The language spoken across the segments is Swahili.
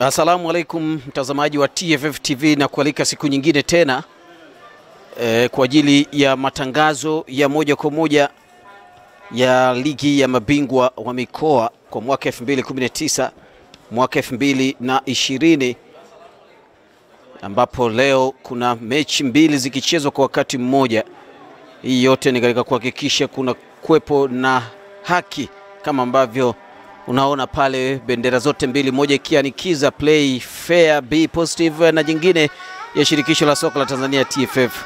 Asalamu alaikum mtazamaji wa TFF TV na kualika siku nyingine tena e, kwa ajili ya matangazo ya moja kwa moja ya ligi ya mabingwa wa mikoa kwa mwaka 2019 mwaka 2020 ambapo leo kuna mechi mbili zikichezwa kwa wakati mmoja. Hii yote ni katika kuhakikisha kuna kuwepo na haki kama ambavyo unaona pale bendera zote mbili, moja ikianikiza play fair be positive na jingine ya shirikisho la soka la Tanzania TFF.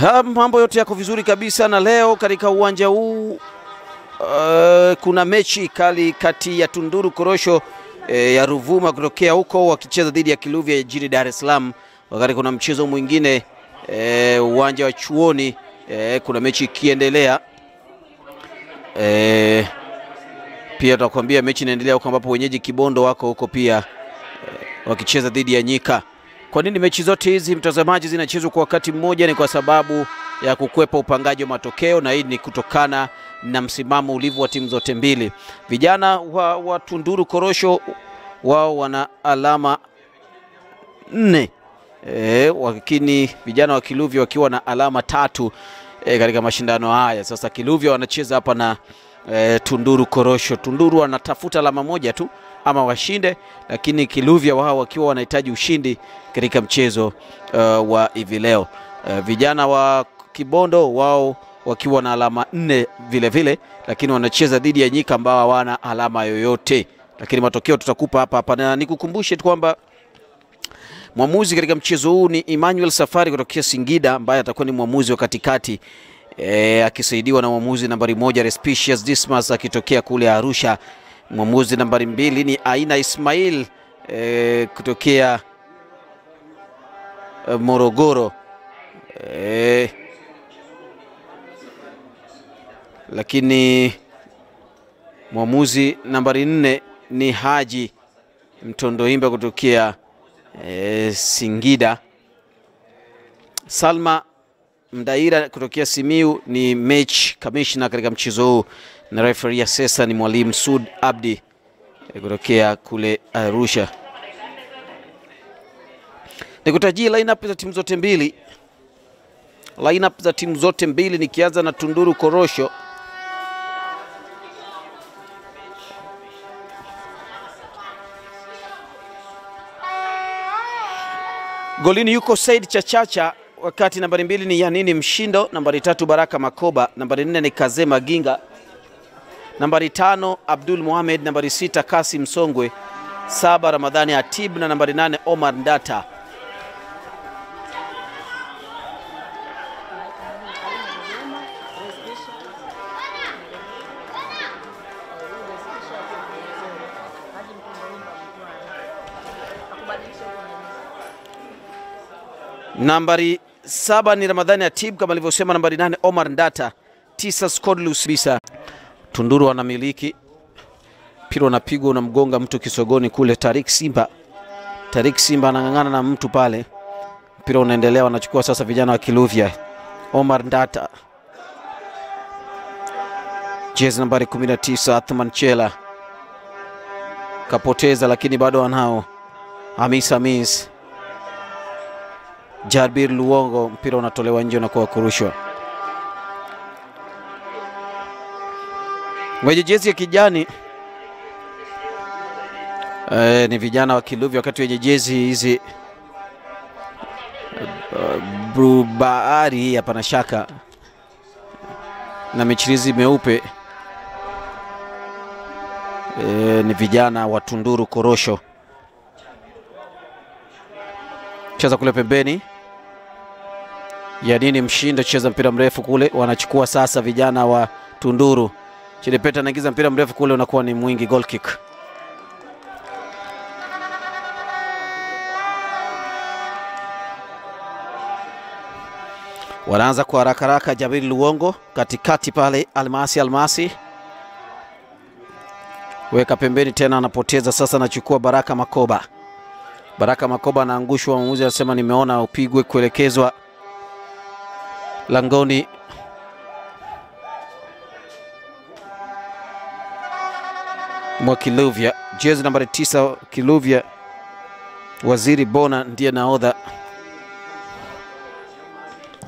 Ha, mambo yote yako vizuri kabisa, na leo katika uwanja huu uh, kuna mechi kali kati ya Tunduru Korosho eh, ya Ruvuma kutokea huko wakicheza dhidi ya Kiluvya jijini Dar es Salaam, wakati kuna mchezo mwingine eh, uwanja wa Chuoni eh, kuna mechi ikiendelea eh, pia tutakwambia mechi inaendelea huko ambapo wenyeji Kibondo wako huko pia eh, wakicheza dhidi ya Nyika. Kwa nini mechi zote hizi mtazamaji zinachezwa kwa wakati mmoja? Ni kwa sababu ya kukwepa upangaji wa matokeo, na hii ni kutokana na msimamo ulivyo wa timu zote mbili. Vijana wa, wa Tunduru Korosho wao wana alama nne e, lakini vijana wa Kiluvya wakiwa na alama tatu e, katika mashindano haya. Sasa Kiluvya wanacheza hapa na e, Tunduru Korosho. Tunduru wanatafuta alama moja tu ama washinde, lakini Kiluvya wao wakiwa wanahitaji ushindi katika mchezo uh, wa hivi leo. Uh, vijana wa Kibondo wao wakiwa na alama nne vile vile, lakini wanacheza dhidi ya Nyika ambao hawana alama yoyote, lakini matokeo tutakupa hapa hapa, na nikukumbushe tu kwamba mwamuzi katika mchezo huu ni Emmanuel Safari kutokea Singida ambaye atakuwa ni mwamuzi wa katikati e, akisaidiwa na mwamuzi nambari moja Respicious Dismas akitokea kule Arusha. Mwamuzi nambari mbili ni Aina Ismail e, kutokea e, Morogoro e, lakini mwamuzi nambari nne ni Haji Mtondoimba kutokea e, Singida. Salma Mdaira kutokea Simiu ni match commissioner katika mchezo huu, na referee sesa ni mwalimu Sud Abdi e, kutokea kule Arusha. Nikutajie lineup za timu zote mbili, lineup za timu zote mbili, nikianza na Tunduru Korosho. Golini yuko Said Chachacha, wakati nambari mbili ni Yanini Mshindo, nambari tatu Baraka Makoba, nambari nne ni Kazema Ginga, nambari tano Abdul Mohamed, nambari sita Kasim Songwe, saba Ramadhani Atib. Na nambari nane Omar Ndata. Nambari saba ni Ramadhani Atib kama alivyosema, nambari nane Omar Ndata, tisa Skodlus Bisa. Tunduru wanamiliki mpira, unapigwa unamgonga mtu kisogoni kule. Tarik Simba, Tarik Simba anang'ang'ana na mtu pale, mpira unaendelea, wanachukua sasa vijana wa Kiluvya. Omar Ndata, jezi nambari 19 Athman Chela. Kapoteza, lakini bado wanao Hamis Hamis Jarbir Luongo, mpira unatolewa nje na kuwa kurushwa. Wenye jezi ya kijani e, ni vijana wa Kiluvi, wakati wenye jezi hizi uh, brubahari hii hapana shaka na michirizi meupe e, ni vijana wa Tunduru Korosho cheza kule pembeni. Yanini Mshindo cheza mpira mrefu kule, wanachukua sasa vijana wa Tunduru. Chilipeta anaingiza mpira mrefu kule, unakuwa ni mwingi, goal kick. Wanaanza kwa haraka haraka, Jabiri Luongo katikati pale, Almasi Almasi weka pembeni tena, anapoteza sasa, anachukua Baraka Makoba. Baraka Makoba anaangushwa, mwamuzi anasema nimeona upigwe kuelekezwa langoni. mwa Kiluvya, jezi nambari tisa Kiluvya. Waziri Bona ndiye naodha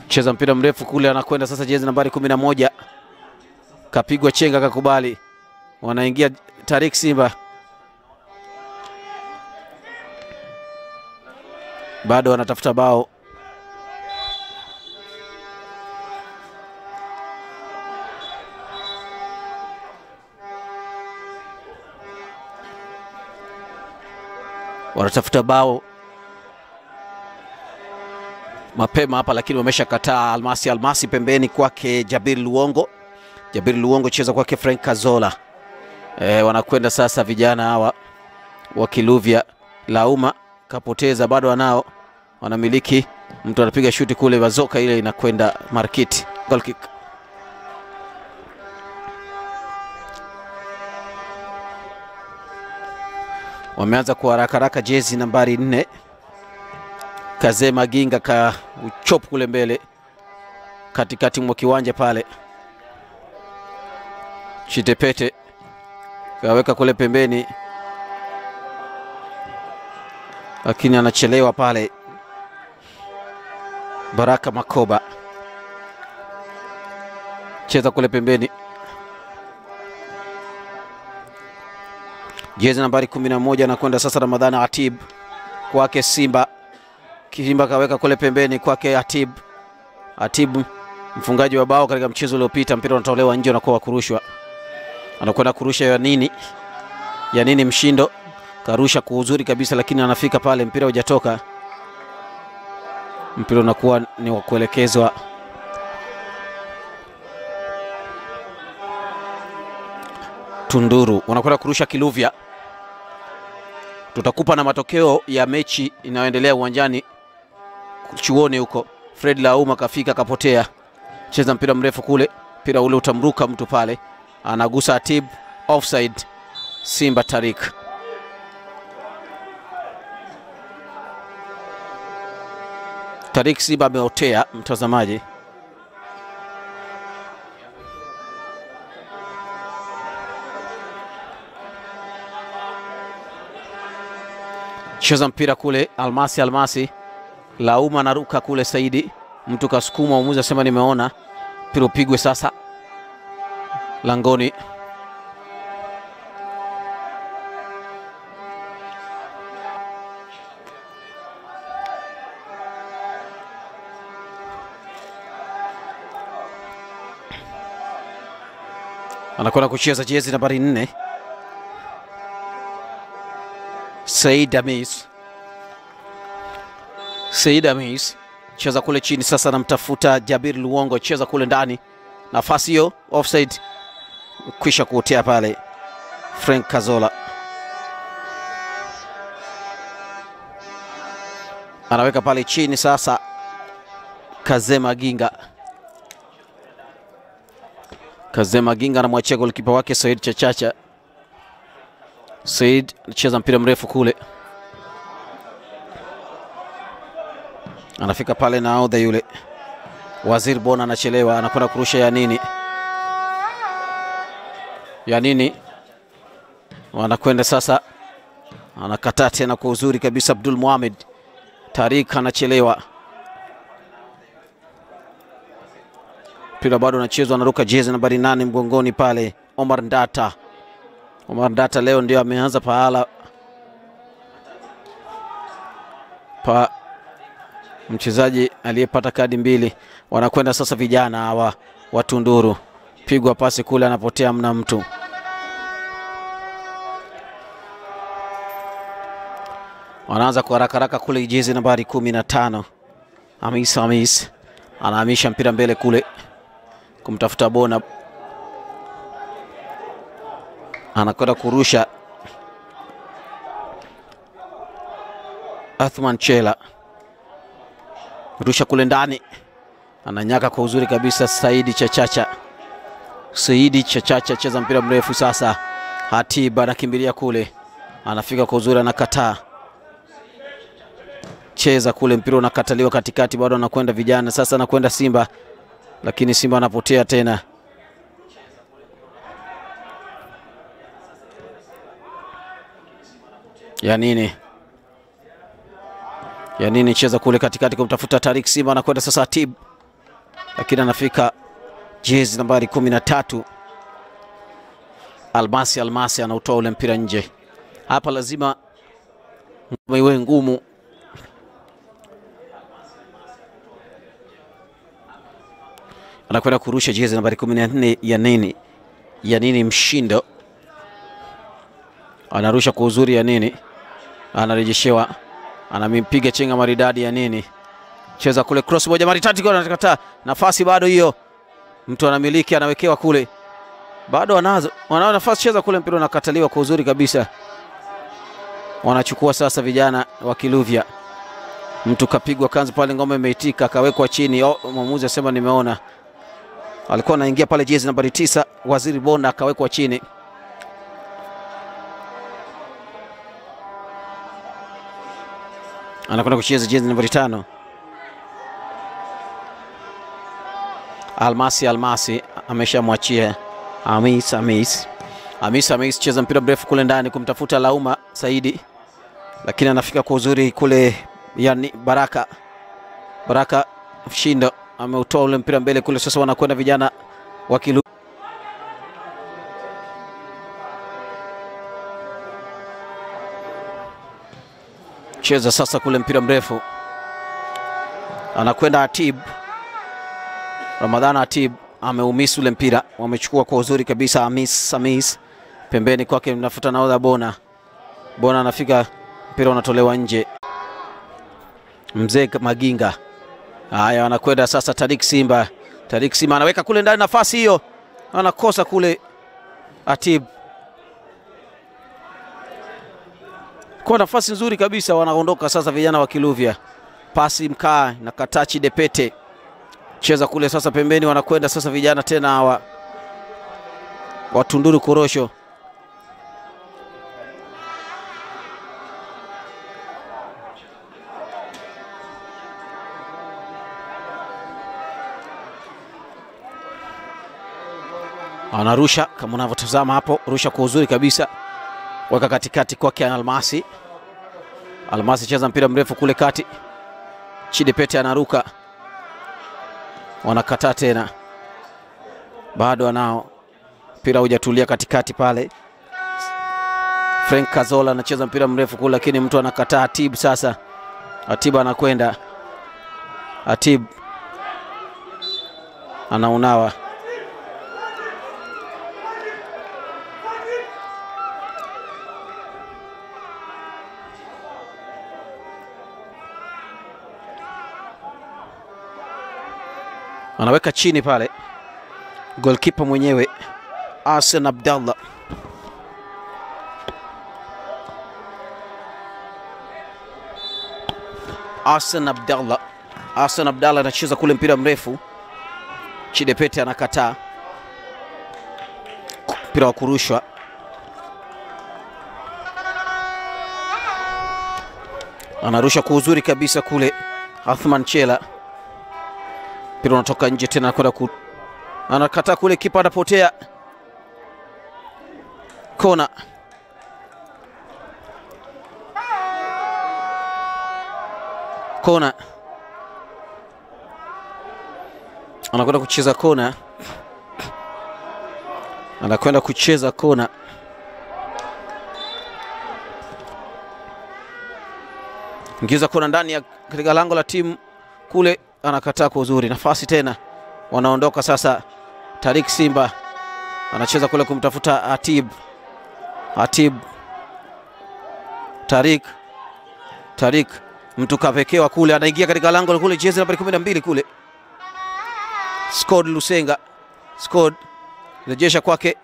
cheza mpira mrefu kule, anakwenda sasa, jezi nambari kumi na moja. Kapigwa chenga, kakubali, wanaingia Tarik Simba, bado wanatafuta bao. wanatafuta bao mapema hapa, lakini wameshakataa. Almasi Almasi pembeni kwake Jabir Luongo, Jabir Luongo cheza kwake Frank Kazola. E, wanakwenda sasa vijana hawa wa Kiluvya. Lauma kapoteza, bado wanao, wanamiliki. Mtu anapiga shuti kule, bazoka ile inakwenda markiti, goal kick. wameanza haraka. Jezi nambari nne Kazema Ginga ka uchop kule mbele katikati mwa kiwanja pale, Chitepete kaweka kule pembeni, lakini anachelewa pale. Baraka Makoba cheza kule pembeni jezi nambari 11 anakwenda sasa Ramadhani Atib kwake Simba. Simba kaweka kule pembeni kwake Atib. Atib mfungaji wa bao katika mchezo uliopita, mpira unatolewa nje, unakuwa wa kurushwa, anakwenda kurusha ya nini ya nini, mshindo karusha kwa uzuri kabisa, lakini anafika pale, mpira hujatoka, mpira unakuwa ni wa kuelekezwa Tunduru wanakwenda kurusha Kiluvya. Tutakupa na matokeo ya mechi inayoendelea uwanjani chuoni huko. Fred Lauma kafika kapotea, cheza mpira mrefu kule, mpira ule utamruka mtu pale, anagusa Atib, offside. Simba Tarik Tarik Simba ameotea mtazamaji. cheza mpira kule, Almasi Almasi Lauma naruka kule, Saidi mtu kasukuma, umuzi asema nimeona, mpira upigwe sasa langoni. Anakwenda kucheza jezi nambari nne. Said Amis. Said Amis. Cheza kule chini sasa, anamtafuta Jabir Luongo, cheza kule ndani, nafasi hiyo offside, kwisha kuotea pale. Frank Kazola. Anaweka pale chini sasa, Kazema Ginga, Kazema Ginga anamwachia golikipa wake Said Chachacha. Said anacheza mpira mrefu kule, anafika pale na audha yule wazir Bona anachelewa, anakwenda kurusha ya nini ya nini, wanakwenda sasa, anakataa tena kwa uzuri kabisa. Abdul Muhamed Tarik anachelewa, mpira bado anachezwa, anaruka jezi nambari nane mgongoni pale, Omar Ndata. Omar Ndata leo ndio ameanza pahala pa mchezaji aliyepata kadi mbili. Wanakwenda sasa vijana hawa wa Tunduru, pigwa pasi kule, anapotea mna mtu. Wanaanza kwa haraka haraka kule, jezi nambari kumi na tano. Hamis Hamis anahamisha mpira mbele kule kumtafuta Bona. Anakwenda kurusha Athman Chela, rusha kule ndani, ananyaka kwa uzuri kabisa. Saidi Chachacha, Saidi Chachacha cheza mpira mrefu sasa, Hatiba anakimbilia kule, anafika kwa uzuri, anakataa. Cheza kule, mpira unakataliwa katikati, bado anakwenda vijana, sasa anakwenda Simba, lakini Simba anapotea tena. ya nini ya nini, cheza kule katikati kumtafuta Tarik Simba, anakwenda sasa tib lakini anafika jezi nambari kumi na tatu Almasi. Almasi anautoa ule mpira nje. Hapa lazima ngoma iwe ngumu. Anakwenda kurusha jezi nambari 14 ya nini? Ya nini, Mshindo? Anarusha kwa uzuri ya nini, anarejeshewa, anampiga chenga maridadi ya nini, cheza kule cross moja maridadi, anakataa nafasi, bado hiyo, mtu anamiliki, anawekewa kule, bado wanazo wanao nafasi, cheza kule, mpira unakataliwa kwa uzuri kabisa. Wanachukua sasa vijana wa Kiluvya, mtu kapigwa kanzu pale, ngoma imeitika, akawekwa chini. Oh, mwamuzi asema nimeona, alikuwa anaingia pale jezi nambari tisa, Waziri Bonda akawekwa chini. anakwenda kucheza jezi nambari tano Almasi. Almasi ameshamwachia Amis. Amis Amis Amis cheza mpira mrefu kule ndani kumtafuta Lauma Saidi, lakini anafika kwa uzuri kule. Yani Baraka Baraka Shindo ameutoa ule mpira mbele kule. Sasa wanakwenda vijana wa Kilu cheza sasa kule mpira mrefu, anakwenda Atib Ramadhan. Atib ameumisi ule mpira, wamechukua kwa uzuri kabisa. Amis Amis pembeni kwake, mnafuta naodha Bona. Bona anafika, mpira unatolewa nje. Mzee Maginga, haya wanakwenda sasa. Tarik Simba, Tarik Simba anaweka kule ndani, nafasi hiyo anakosa kule. Atib kwa nafasi nzuri kabisa, wanaondoka sasa vijana wa Kiluvya. Pasi mkaa na katachi depete cheza kule sasa pembeni, wanakwenda sasa vijana tena hawa Watunduru Korosho. Anarusha kama unavyotazama hapo, rusha kwa uzuri kabisa. Weka katikati kwake Almasi. Almasi cheza mpira mrefu kule kati, Chidepete anaruka, wanakataa tena, bado anao mpira hujatulia katikati pale. Frank Kazola anacheza mpira mrefu kule, lakini mtu anakataa. Atib sasa, Atib anakwenda, Atib anaunawa anaweka chini pale, golkipa mwenyewe Asen Abdallah. Asen Abdallah, Asen Abdallah anacheza kule mpira mrefu, Chidepete anakataa. Mpira wa kurushwa, anarusha kwa uzuri kabisa kule. Athman Chela mpira unatoka nje tena kwenda ku... anakataa kule, kipa anapotea kona. Kona anakwenda kucheza kona, anakwenda kucheza kona. Ingiza kona ndani ya katika lango la timu kule anakataa kwa uzuri. Nafasi tena, wanaondoka sasa. Tarik Simba anacheza kule kumtafuta Atib. Atib, Tarik, Tarik, mtu kapekewa kule, anaingia katika lango kule, jezi nambari kumi na mbili kule, Scott Lusenga. Scott rejesha kwake,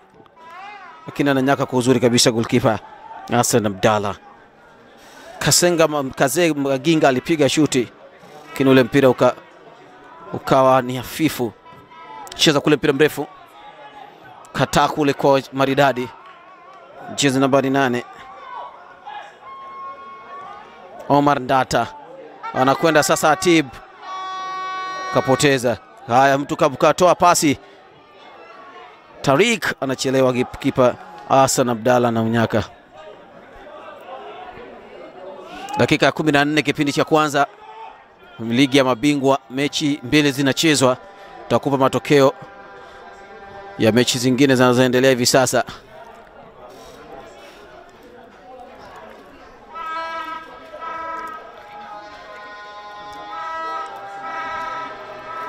lakini ananyaka kwa uzuri kabisa goalkeeper Hassan Abdalla. Kasenga Kazee Maginga alipiga shuti lakini ule mpira uka, ukawa ni hafifu. Cheza kule mpira mrefu, kataa kule kwa maridadi, jezi nambari nane. Omar Ndata. Anakwenda sasa, Atib. Kapoteza. Haya, mtu katoa pasi, Tarik anachelewa, kipa Hassan Abdalla na unyaka. Dakika ya 14 kipindi cha kwanza, ligi ya mabingwa, mechi mbili zinachezwa. Tutakupa matokeo ya mechi zingine zinazoendelea hivi sasa.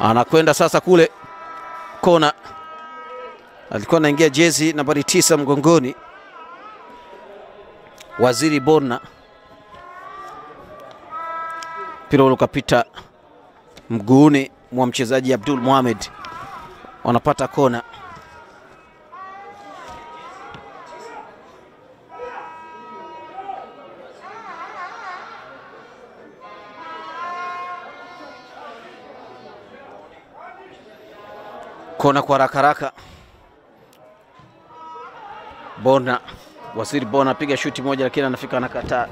Anakwenda sasa kule kona, alikuwa anaingia jezi nambari tisa mgongoni, Waziri Bona. Mpira ule ukapita mguuni mwa mchezaji Abdul Mohamed, wanapata kona. Kona kwa haraka haraka. Bona, Waziri Bona apiga shuti moja, lakini anafika anakataa.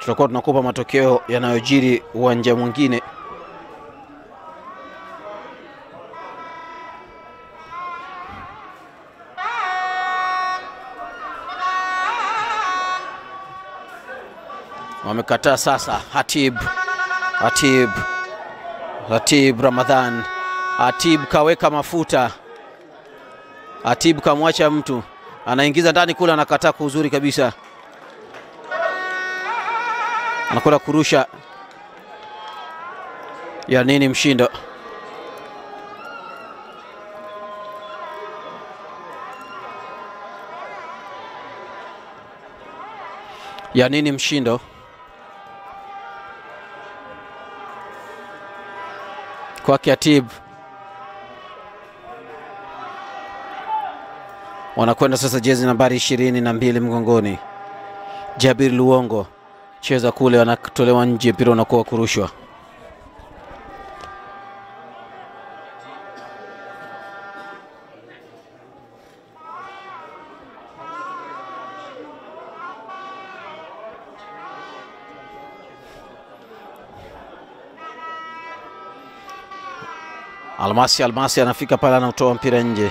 Tutakuwa tunakupa matokeo yanayojiri uwanja mwingine. Wamekataa sasa. Hatib, Hatib, Hatib Ramadhan, Hatib kaweka mafuta, Hatib kamwacha mtu, anaingiza ndani kule, anakataa kwa uzuri kabisa, anakwenda kurusha ya nini mshindo? Ya nini mshindo? Kwa Kiatib wanakwenda sasa jezi nambari ishirini na mbili mgongoni. Jabir Luongo cheza kule, wanatolewa nje, mpira unakuwa kurushwa. Almasi Almasi anafika pale, anautoa mpira nje.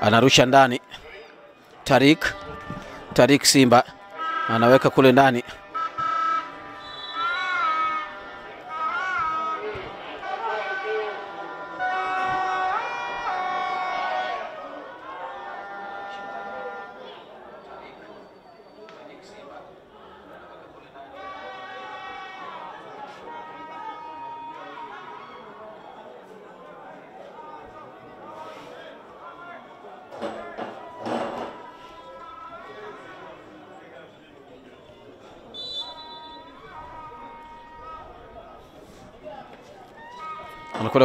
Anarusha ndani. Tarik Tarik Simba anaweka kule ndani.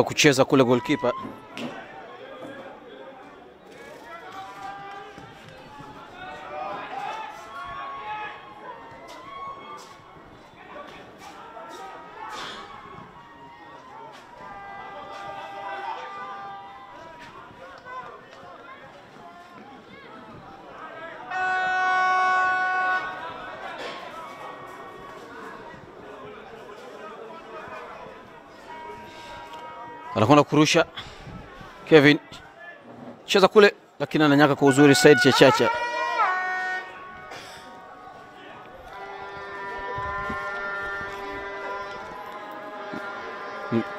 Kucheza kule goalkeeper kurusha. Kevin cheza kule, lakini ananyaka kwa uzuri. Said Chachacha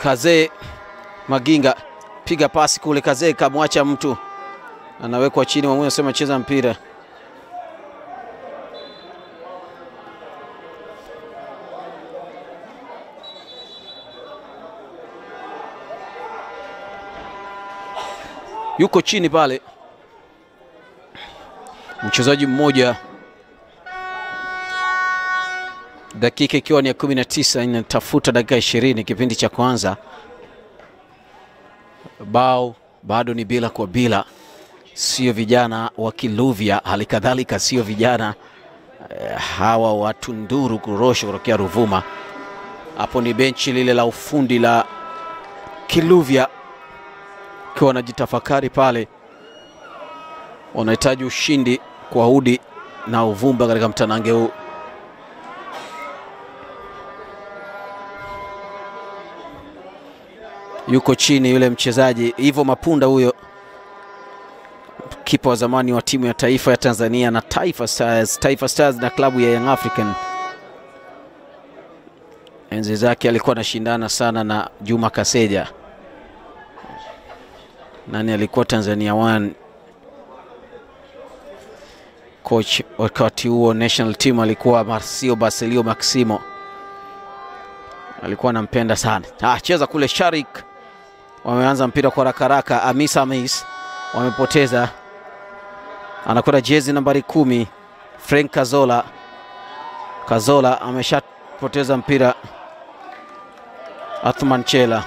Kazee Maginga piga pasi kule, Kazee kamwacha mtu, anawekwa chini. Mwamuzi anasema cheza mpira. Yuko chini pale, mchezaji mmoja, dakika ikiwa ni ya 19 inatafuta dakika 20 kipindi cha kwanza, bao bado ni bila kwa bila, sio vijana wa Kiluvya, hali kadhalika sio vijana eh, hawa wa Tunduru Kurosho kutokea Ruvuma. Hapo ni benchi lile la ufundi la Kiluvya ikiwa wanajitafakari pale, wanahitaji ushindi kwa Udi na Uvumba katika mtanange huu. Yuko chini yule mchezaji hivyo Mapunda, huyo kipa wa zamani wa timu ya taifa ya Tanzania na Taifa Stars, Taifa Stars na klabu ya Young African. Enzi zake alikuwa anashindana sana na Juma Kaseja. Nani alikuwa Tanzania 1 coach wakati huo national team alikuwa Marcio Basilio Maximo, alikuwa anampenda sana. Ah, cheza kule Sharik, wameanza mpira kwa haraka haraka. Amis Amis wamepoteza, anakwenda jezi nambari kumi Frank Kazola. Kazola ameshapoteza mpira. Athman Chela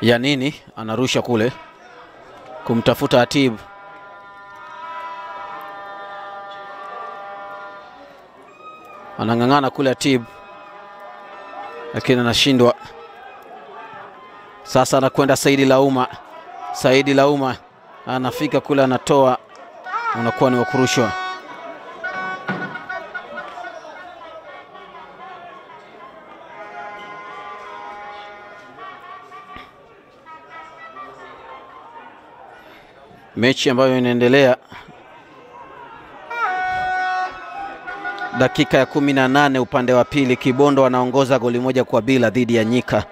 ya nini anarusha kule kumtafuta Atibu. Anang'ang'ana kule Atib, lakini anashindwa. Sasa anakwenda Saidi Lauma. Saidi Lauma anafika kule, anatoa, unakuwa ni wakurushwa. Mechi ambayo inaendelea dakika ya kumi na nane upande wa pili, Kibondo anaongoza goli moja kwa bila dhidi ya Nyika.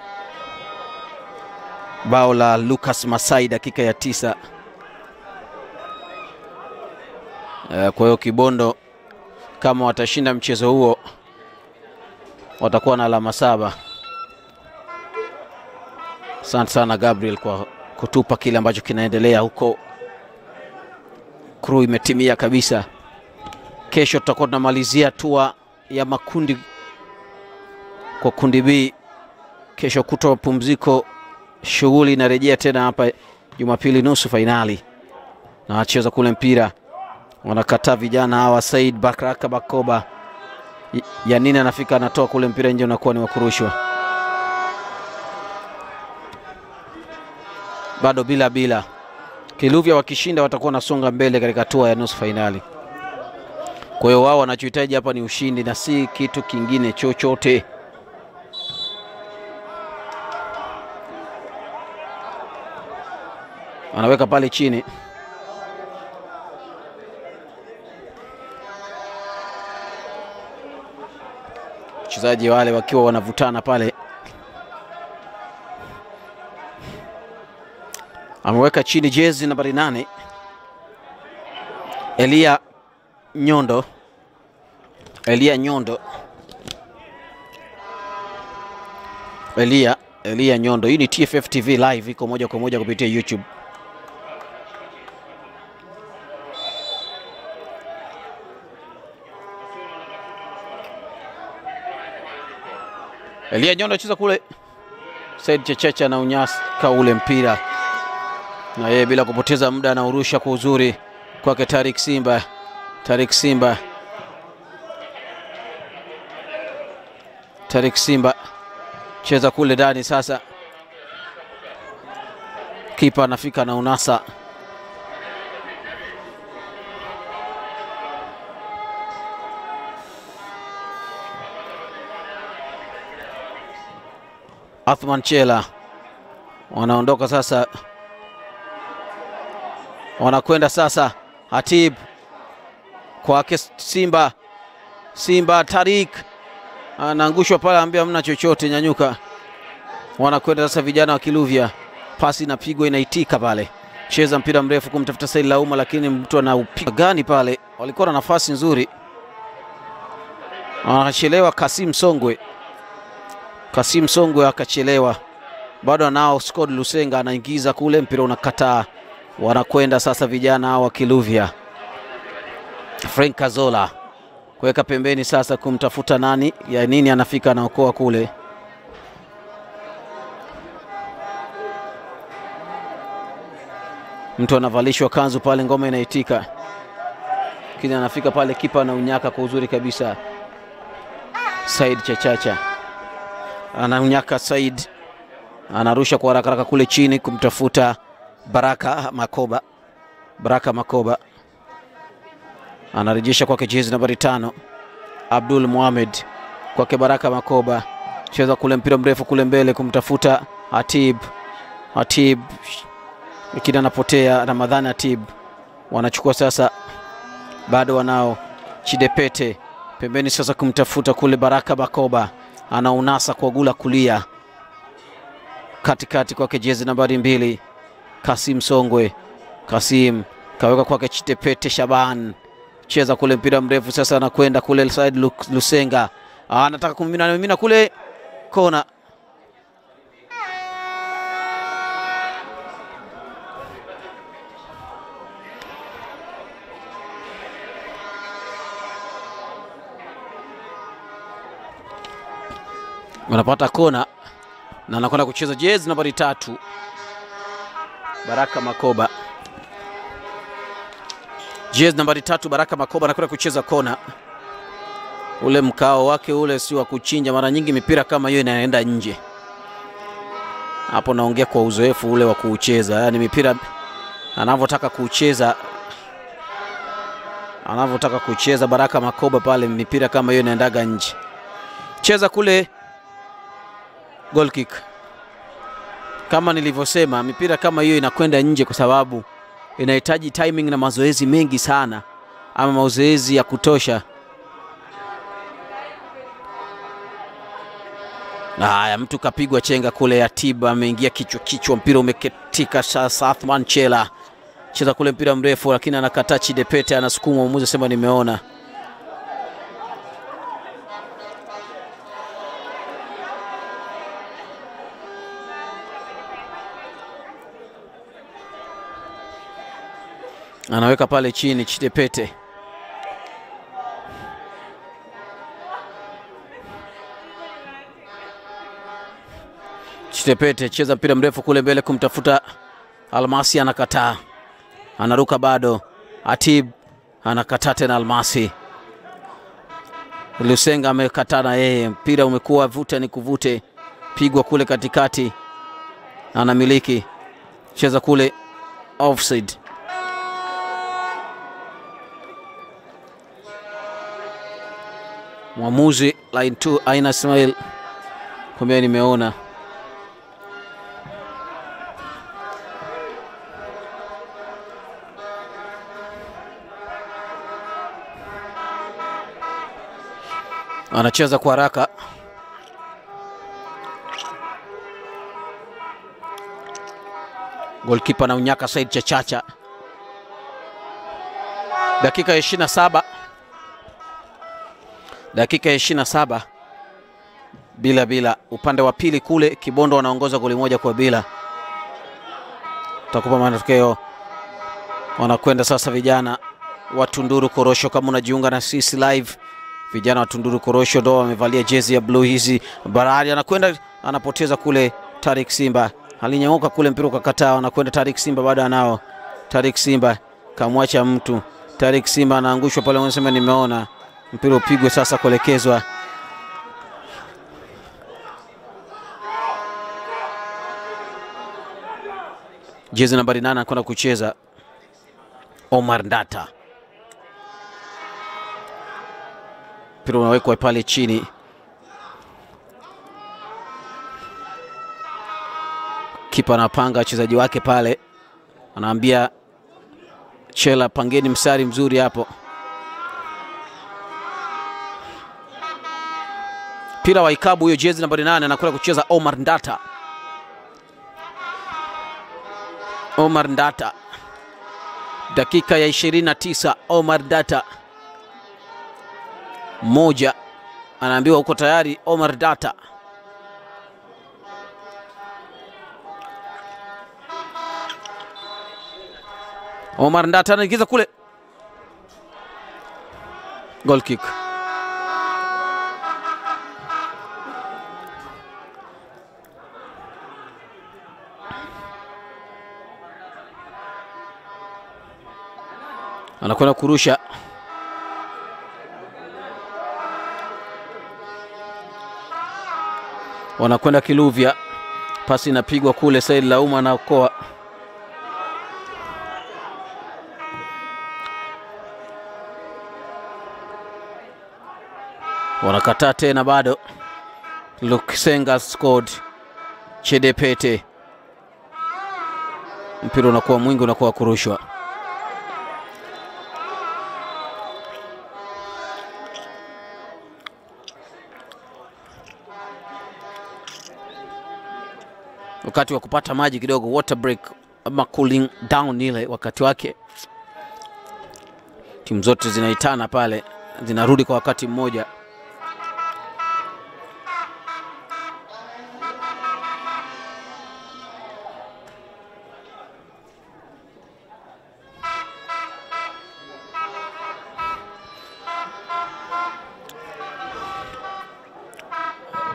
Bao la Lucas Masai dakika ya tisa. Eh, Kwa hiyo Kibondo kama watashinda mchezo huo watakuwa na alama saba. Asante sana Gabriel kwa kutupa kile ambacho kinaendelea huko crew imetimia kabisa. Kesho tutakuwa tunamalizia hatua ya makundi kwa kundi B. Kesho kutwa mapumziko, shughuli inarejea tena hapa Jumapili, nusu fainali na wacheza kule mpira wanakataa vijana hawa. Said Bakraka Bakoba Yanini anafika anatoa kule mpira nje, unakuwa ni wakurushwa. Bado bila bila Kiluvya wakishinda watakuwa wanasonga mbele katika hatua ya nusu fainali. Kwa hiyo wao wanachohitaji hapa ni ushindi na si kitu kingine chochote. Anaweka pale chini, wachezaji wale wakiwa wanavutana pale. Ameweka chini jezi nambari nane. Elia Nyondo, Elia Nyondo, Elia Elia Nyondo. Hii ni TFF TV live, iko moja kwa moja kupitia YouTube. Elia Nyondo cheza kule, Said Chechecha na unyaka ule mpira na yeye bila kupoteza muda anaurusha kwa uzuri kwake Tarik Simba. Tarik Simba, Tarik Simba. Cheza kule ndani sasa, kipa anafika na unasa. Athman Chela. Wanaondoka sasa wanakwenda sasa, Hatib kwake Simba. Simba Tarik anaangushwa pale, ambia hamna chochote, nyanyuka. Wanakwenda sasa vijana wa Kiluvya, pasi inapigwa inaitika pale, cheza mpira mrefu kumtafuta Said Lauma, lakini mtu anaupiga gani pale. Walikuwa na nafasi nzuri, anachelewa. Kasim Songwe, Kasim Songwe akachelewa, bado anao Scott Lusenga anaingiza kule, mpira unakataa wanakwenda sasa vijana wa Kiluvya. Frank Kazola kuweka pembeni sasa, kumtafuta nani ya nini, anafika anaokoa kule. Mtu anavalishwa kanzu pale, ngoma inaitika, lakini anafika pale, kipa na unyaka kwa uzuri kabisa. Said Chachacha anaunyaka, Said anarusha kwa haraka haraka kule chini kumtafuta Baraka Makoba. Baraka Makoba. Anarejesha kwake jezi nambari tano. Abdul Mohamed. Kwake Baraka Makoba, cheza kule mpira mrefu kule mbele kumtafuta Atib. Atib lakini anapotea. Ramadhani Atib wanachukua sasa, bado wanao Chidepete. Pembeni sasa kumtafuta kule Baraka Makoba, anaunasa kwa gula kulia. Katikati kwake jezi nambari mbili Kasim Songwe. Kasim kaweka kwake Chitepete Shaban, cheza kule mpira mrefu sasa, anakwenda kule side Lusenga, anataka kumimina, anamimina kule. Kona. Wanapata kona. Na anakwenda kucheza jezi nambari tatu Baraka Makoba, jezi nambari tatu Baraka Makoba anakwenda kucheza kona. Ule mkao wake ule si wa kuchinja, mara nyingi mipira kama hiyo inaenda nje. Hapo naongea kwa uzoefu ule wa kuucheza, yaani mipira anavyotaka kuucheza, anavyotaka kucheza Baraka Makoba pale, mipira kama hiyo inaendaga nje. Cheza kule goal kick kama nilivyosema, mipira kama hiyo inakwenda nje kwa sababu inahitaji timing na mazoezi mengi sana, ama mazoezi ya kutosha. Haya, mtu kapigwa chenga kule, Yatiba ameingia kichwa kichwa, mpira umeketika. Sasa Athman Chela cheza kule mpira mrefu, lakini anakataa. Chidepete anasukuma, mwamuzi sema nimeona. Anaweka pale chini Chitepete. Chitepete cheza mpira mrefu kule mbele kumtafuta Almasi, anakataa, anaruka bado. Atib anakataa tena, Almasi. Lusenga amekataa na yeye, mpira umekuwa vuta ni kuvute, pigwa kule katikati, anamiliki cheza kule offside. Mwamuzi line 2 Aina Ismail kumbe nimeona. Anacheza kwa haraka. Golkipa na unyaka Said Chachacha. Dakika ya 27 dakika ya 27 bila bila. Upande wa pili kule Kibondo wanaongoza goli moja kwa bila. Tutakupa matokeo, wanakwenda sasa vijana wa Tunduru Korosho. Kama unajiunga na sisi live, vijana wa Tunduru Korosho ndo wamevalia jezi ya blue hizi. Barari anakwenda anapoteza kule, Tarik Simba alinyauka kule, mpira ukakataa, anakwenda Tarik Simba bado anao. Tarik Simba kamwacha mtu, Tarik Simba anaangushwa pale, wanasema nimeona mpira upigwe sasa kuelekezwa jezi nambari nane anakwenda kucheza Omar Ndata. Mpira unawekwa pale chini, kipa anapanga wachezaji wake pale, anaambia Chela, pangeni mstari mzuri hapo. Mpira wa ikabu huyo, jezi nambari nane anakwenda kucheza Omar Ndata. Omar Ndata, dakika ya 29. Omar Ndata moja, anaambiwa uko tayari. Omar Ndata Omar Ndata anaingiza kule, goal kick. Anakwenda kurusha wanakwenda Kiluvya, pasi inapigwa kule, Said Lauma anaokoa. Wanakataa tena, bado Luksenga scored. Chedepete, mpira unakuwa mwingi, unakuwa kurushwa. Wakati wa kupata maji kidogo, water break ama cooling down, ile wakati wake. Timu zote zinaitana pale, zinarudi kwa wakati mmoja.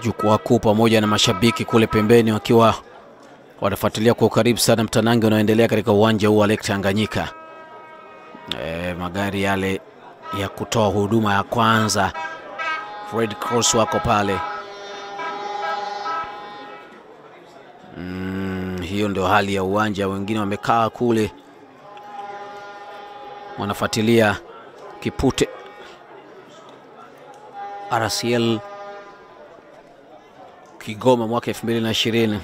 Jukwaa kuu pamoja na mashabiki kule pembeni wakiwa wanafuatilia kwa ukaribu sana mtanange unaoendelea katika uwanja huu wa Lake Tanganyika. E, magari yale ya kutoa huduma ya kwanza Red Cross wako pale. Mm, hiyo ndio hali ya uwanja. Wengine wamekaa kule wanafuatilia kipute RCL Kigoma mwaka 2020.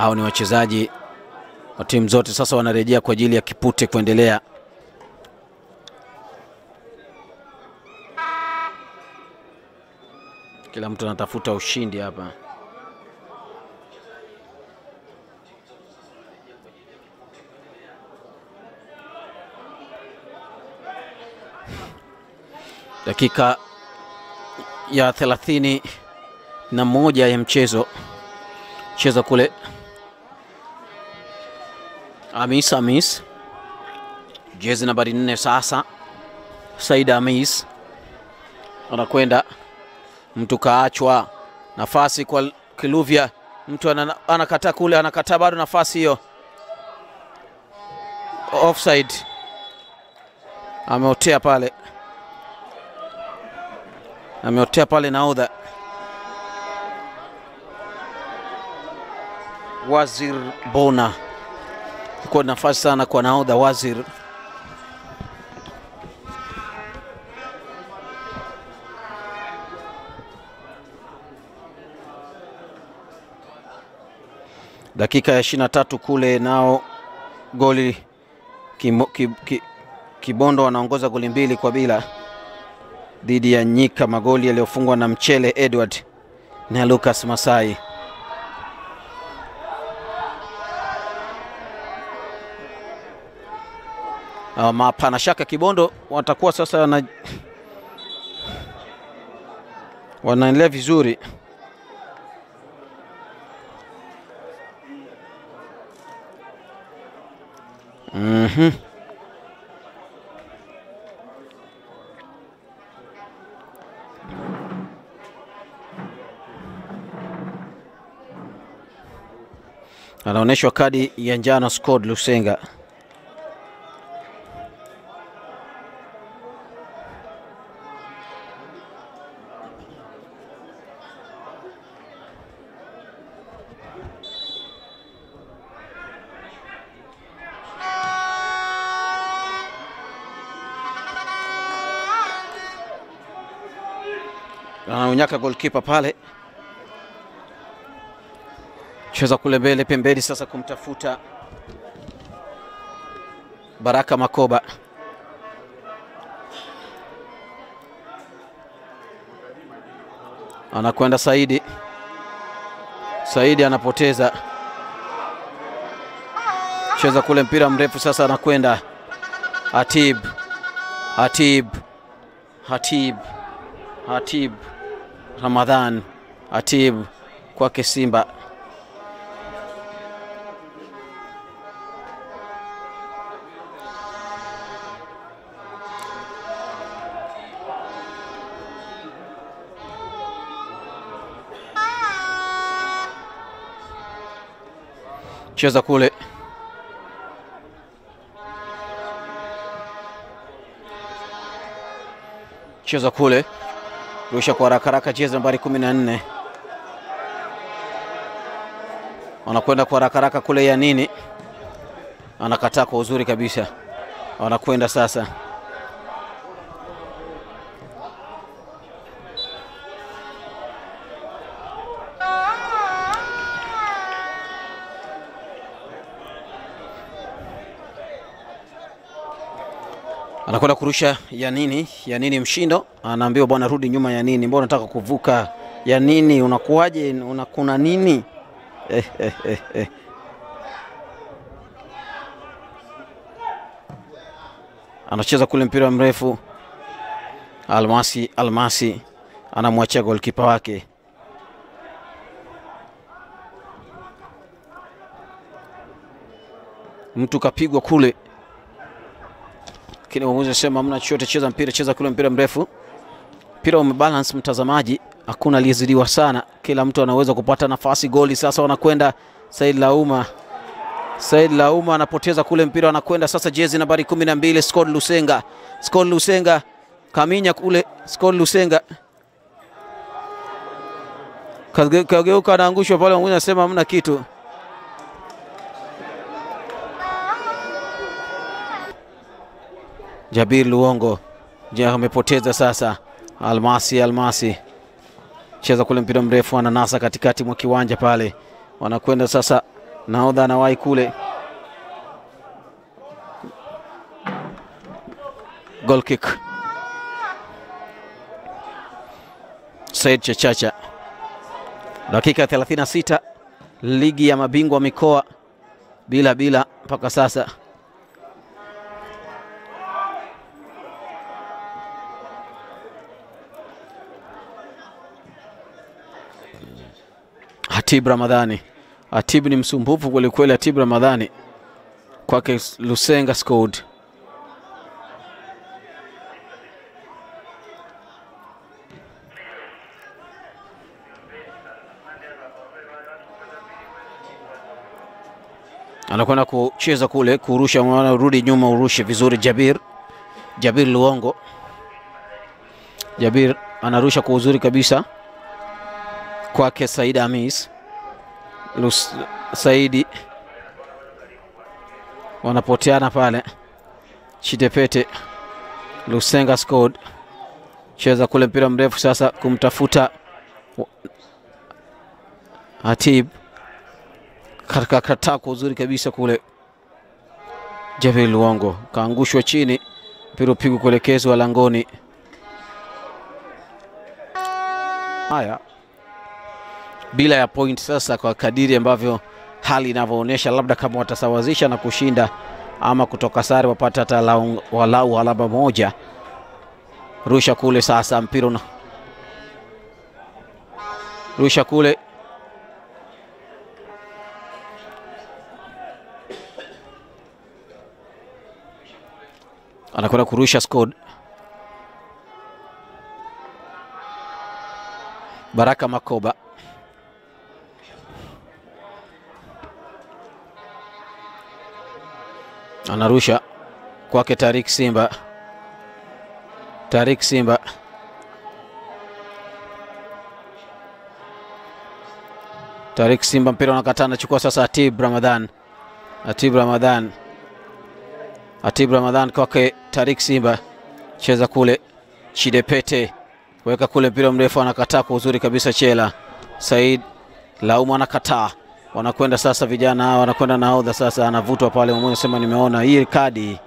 Hao ni wachezaji wa timu zote sasa wanarejea kwa ajili ya kipute kuendelea. Kila mtu anatafuta ushindi hapa. Dakika ya thelathini na moja ya mchezo mchezo kule Amis Amis, jezi nambari nne. Sasa. Said Amis. Anakwenda, mtu kaachwa, nafasi kwa Kiluvya, mtu anakataa kule, anakataa bado, nafasi hiyo. Offside, ameotea pale, ameotea pale nahodha Wazir Bona ikuwa nafasi sana kwa nahodha Wazir. Dakika ya 23 kule, nao goli kimo, ki, ki, Kibondo wanaongoza goli mbili kwa bila dhidi ya Nyika, magoli yaliyofungwa na Mchele Edward na Lucas Masai. Um, hapana shaka Kibondo watakuwa sasa wana... wanaendelea vizuri. Mhm. Anaonyeshwa kadi ya njano Scott Lusenga. Anaunyaka goalkeeper pale, cheza kule mbele pembeni, sasa kumtafuta Baraka Makoba. Anakwenda Saidi, Saidi anapoteza, cheza kule mpira mrefu, sasa anakwenda. Hatib, Hatib, Hatib, Hatib Ramadhan Atib kwake Simba. cheza kule cheza kule rusha kwa haraka haraka, jezi nambari kumi na nne. Wanakwenda kwa haraka haraka kule, ya nini anakataa kwa uzuri kabisa, wanakwenda sasa anakwenda kurusha ya nini? Ya nini mshindo? Anaambiwa bwana rudi nyuma ya nini? Mbona unataka kuvuka ya nini? Unakuwaje? Unakuna nini? Eh, eh, eh, anacheza kule mpira mrefu. Almasi almasi anamwachia golkipa wake. Mtu kapigwa kule lakini mwamuzi anasema hamna chochote, cheza mpira, cheza kule mpira mrefu. Mpira umebalance mtazamaji, hakuna aliyezidiwa sana, kila mtu anaweza kupata nafasi. Goli sasa wanakwenda Said Lauma, Said Lauma anapoteza kule mpira, anakwenda sasa jezi nambari kumi na mbili Scott Lusenga, Scott Lusenga kaminya kule, Scott Lusenga kageuka, anaangushwa pale, mwamuzi anasema hamna kitu. Jabir Luongo je, amepoteza sasa. Almasi Almasi cheza kule mpira mrefu, ananasa katikati mwa kiwanja pale, wanakwenda sasa. naodha anawahi kule, goal kick. Said Chachacha, dakika 36, ligi ya mabingwa mikoa bila bila mpaka sasa. Hatib Ramadhani. Atib ni msumbufu kwelikweli. Atib Ramadhani kwake Lusenga scored. anakwenda kucheza kule, kurusha, mwana rudi nyuma, urushe vizuri. Jabir Jabir Luongo, Jabir anarusha kwa uzuri kabisa kwake Said Amis Lus, Saidi. Wanapoteana pale, Chitepete. Lusenga scored, cheza kule mpira mrefu sasa kumtafuta Hatib. Katika katako uzuri kabisa kule. Javel Luongo. Kaangushwa chini, mpira upigwa kuelekezwa langoni. Haya, bila ya point sasa, kwa kadiri ambavyo hali inavyoonyesha, labda kama watasawazisha na kushinda ama kutoka sare wapate hata lau- walau alama moja. Rusha kule sasa, mpira una rusha kule anakwenda kurusha scored. Baraka Makoba anarusha kwake Tarik Simba, Tarik Simba. Tarik Simba, mpira unakataa, anachukua sasa Atib Ramadhan, Atib Ramadhan. Atib Ramadhan kwake Tarik Simba, cheza kule Chidepete, weka kule mpira mrefu, anakataa kwa uzuri kabisa. Chela. Said Lauma anakataa, wanakwenda sasa, vijana hawa wanakwenda nahodha sasa, anavutwa pale, mmoja sema nimeona hii kadi.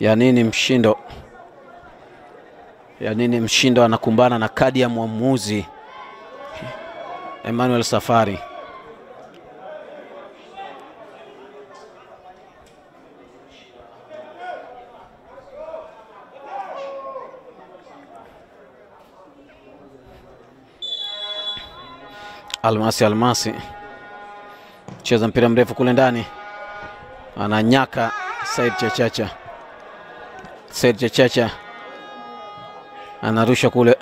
Ya nini mshindo? Ya nini mshindo anakumbana na kadi ya mwamuzi? Emmanuel Safari. Almasi Almasi. Cheza mpira mrefu kule ndani, ananyaka Said Chachacha. Said Chachacha. Anarusha kule,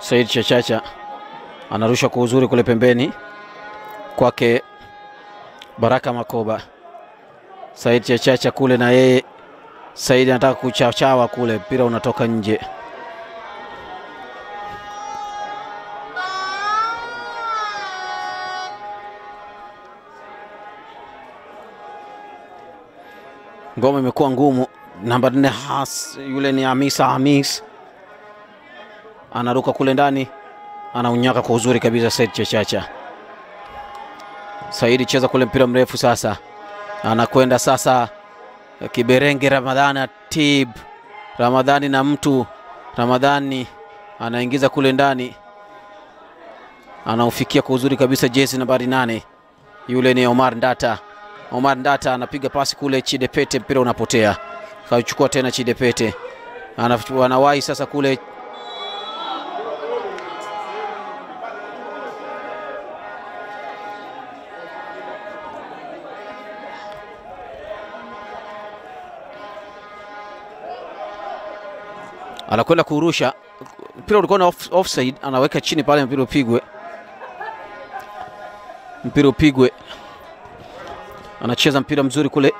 Said Chachacha. Anarusha kwa uzuri kule pembeni. Kwake Baraka Makoba. Said Chachacha kule na yeye Said anataka kuchachawa kule, mpira unatoka nje. Ngoma imekuwa ngumu. Namba nne Has, yule ni Hamisa Hamis anaruka kule ndani, anaunyaka kwa uzuri kabisa. Said Chachacha, Saidi cheza kule mpira mrefu sasa, anakwenda sasa Kiberenge Ramadhani Atib Ramadhani na mtu. Ramadhani anaingiza kule ndani, anaufikia kwa uzuri kabisa. Jezi nambari nane. Yule ni Omar Ndata. Omar Ndata anapiga pasi kule Chidepete, mpira unapotea, kachukua tena Chidepete, anawahi sasa kule anakwenda kurusha mpira, ulikuwa na off, offside. Anaweka chini pale, mpira upigwe, mpira upigwe. Anacheza mpira mzuri kule,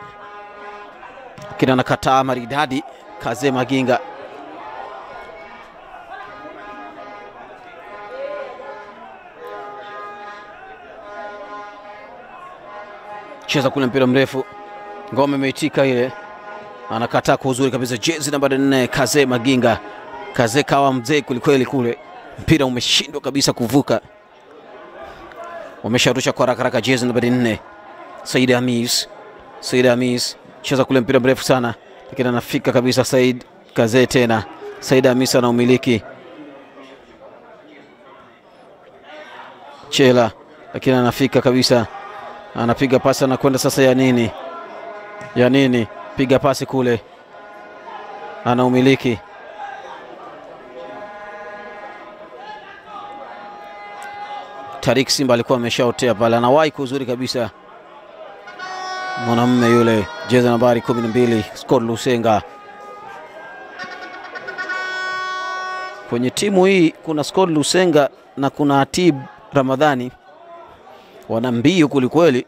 lakini anakataa maridadi. Kaze Maginga cheza kule mpira mrefu, ngome imeitika ile anakataa kwa uzuri kabisa. Jezi namba nne Kaze Maginga. Kaze kawa mzee kwelikweli kule, mpira umeshindwa kabisa kuvuka, wamesharusha kwa rakaraka. Jezi namba nne Said Hamis. Said Hamis cheza kule mpira mrefu sana, lakini anafika kabisa. Said Kaze tena, Said Hamis ana umiliki chela, lakini anafika kabisa, anapiga pasi, anakwenda sasa ya nini, ya nini piga pasi kule, ana umiliki Tarik Simba alikuwa ameshaotea pale, anawahi kuzuri kabisa. Mwanamume yule, jeza nambari kumi na mbili. Scott Lusenga. Kwenye timu hii kuna Scott Lusenga na kuna Atib Ramadhani, wana mbio kwelikweli.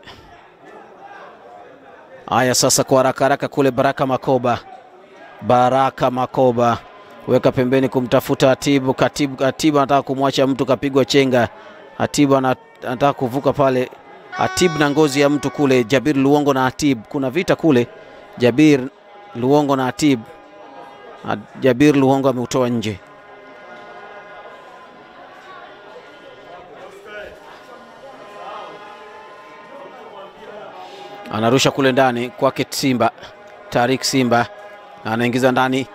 Haya sasa, kwa haraka haraka kule, Baraka Makoba, Baraka Makoba weka pembeni kumtafuta Atibu. Katibu, Atibu anataka kumwacha mtu, kapigwa chenga. Atibu anataka kuvuka pale, Atibu na ngozi ya mtu kule. Jabir Luongo na Atibu, kuna vita kule. Jabir Luongo na Atibu, Jabir Luongo ameutoa nje. Anarusha kule ndani kwake Simba. Tarik Simba anaingiza ndani,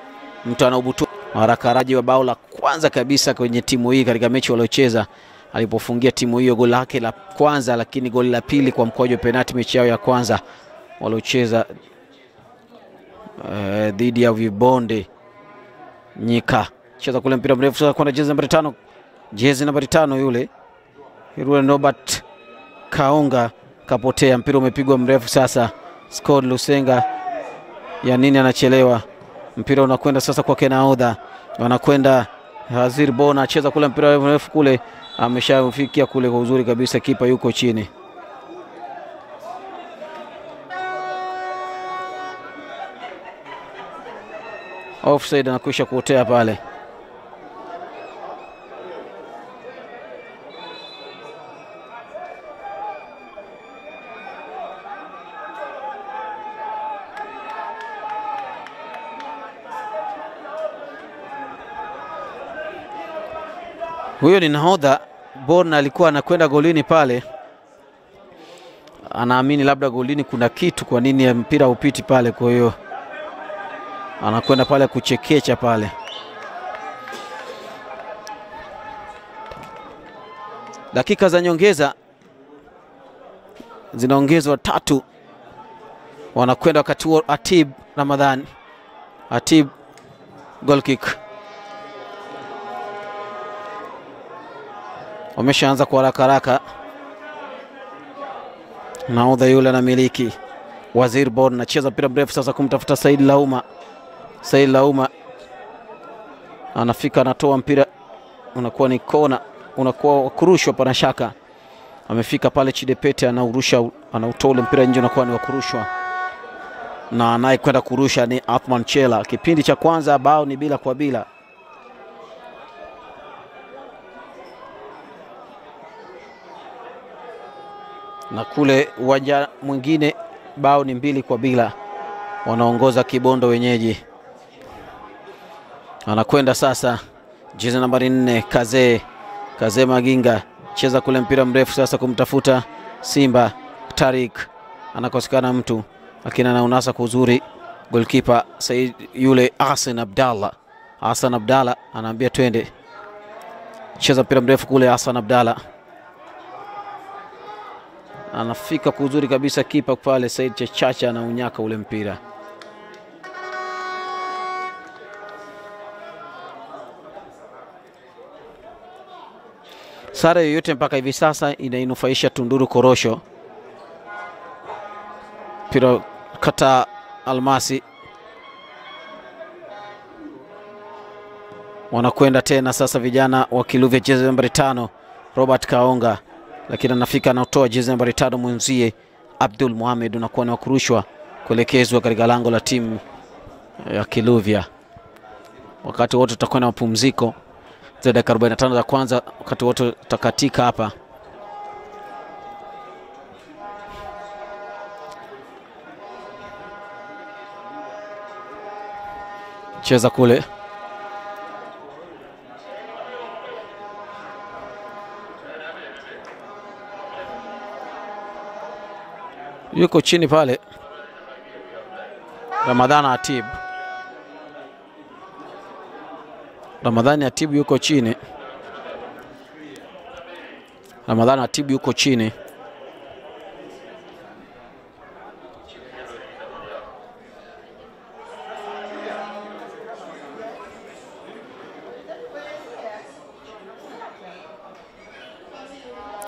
mtu anaubutu harakaraji wa bao la kwanza kabisa kwenye timu hii katika mechi waliocheza, alipofungia timu hiyo goli lake la kwanza, lakini goli la pili kwa mkwaju wa penati mechi yao ya kwanza waliocheza uh, dhidi ya Vibonde Nyika. Cheza kule mpira mrefu sasa kwenda jezi nambari tano, jezi nambari tano yule yule Robert Kaunga kapotea mpira umepigwa mrefu sasa. Scott Lusenga ya nini anachelewa, mpira unakwenda sasa kwake Kenaodha, wanakwenda Hazir Bona acheza kule mpira mrefu kule, ameshafikia kule kwa uzuri kabisa, kipa yuko chini. Offside anakwisha kuotea pale. Huyo ni nahodha Borna, alikuwa anakwenda golini pale, anaamini labda golini kuna kitu, kwa nini ya mpira upiti pale? Kwa hiyo anakwenda pale kuchekecha pale. Dakika za nyongeza zinaongezwa tatu, wanakwenda wakati huo. Atib Ramadhani, Atib goal kick wameshaanza kwa haraka haraka. Naudha yule anamiliki Waziri Bon anacheza mpira mrefu sasa kumtafuta Said Lauma. Said Lauma anafika, anatoa mpira, unakuwa ni kona, unakuwa wakurushwa. Pana shaka amefika pale, Chidepete anaurusha, anautoa ule mpira nje, unakuwa ni wakurushwa na anayekwenda kurusha ni Athman Chela. Kipindi cha kwanza bao ni bila kwa bila. Na kule uwanja mwingine bao ni mbili kwa bila, wanaongoza Kibondo wenyeji. Anakwenda sasa. Jezi nambari nne Kazee Kazee Maginga. Cheza kule mpira mrefu sasa kumtafuta Simba. Tarik, anakosekana mtu. Lakini anaunasa kwa uzuri. Golkipa Said yule Hassan Abdallah. Hassan Abdallah anaambia twende, cheza mpira mrefu kule. Hassan Abdallah anafika kwa uzuri kabisa, kipa pale Said Chachacha anaunyaka ule mpira. Sare yoyote mpaka hivi sasa inainufaisha Tunduru Korosho. Mpira kata Almasi wanakwenda tena sasa, vijana wa Kiluvya, jezi nambari tano Robert Kaonga, lakini anafika anatoa jezi nambari tano mwenzie Abdul Mohamed, unakuwa ni wakurushwa kuelekezwa katika lango la timu ya Kiluvya. Wakati wote tutakuwa na mapumziko za dakika 45 za kwanza, wakati wote utakatika hapa. Cheza kule yuko chini pale Ramadhani Atib. Ramadhani Atibu yuko chini. Ramadhani Atibu yuko chini.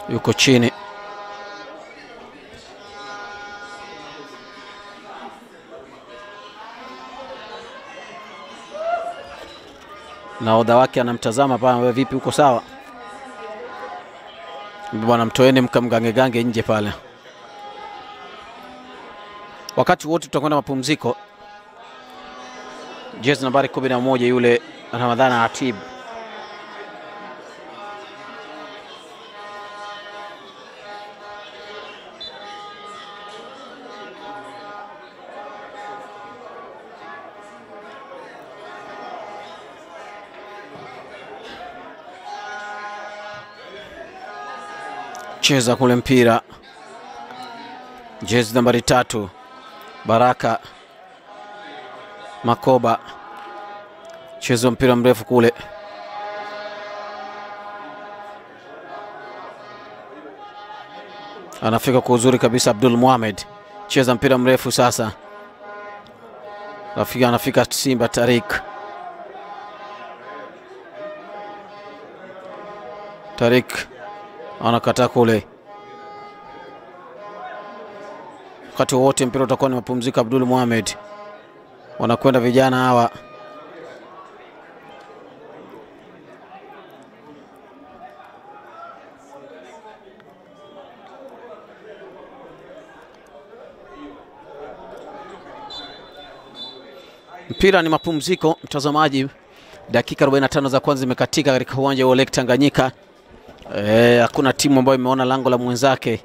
Yuko chini. Nahodha wake anamtazama pale, wewe vipi, uko sawa bwana? Mtoeni mkamgangegange nje pale. Wakati wote tutakwenda mapumziko. Jezi nambari kumi na moja yule Ramadhani Atib cheza kule mpira, jezi nambari tatu Baraka Makoba, cheza mpira mrefu kule, anafika kwa uzuri kabisa. Abdul muhamed cheza mpira mrefu sasa, rafiki anafika Simba Tarik Tarik anakataa kule. Wakati wowote mpira utakuwa ni mapumziko. Abdul Mohamed wanakwenda vijana hawa, mpira ni mapumziko. Mtazamaji, dakika 45 za kwanza zimekatika katika uwanja wa Lake Tanganyika. Hakuna e, timu ambayo imeona lango la mwenzake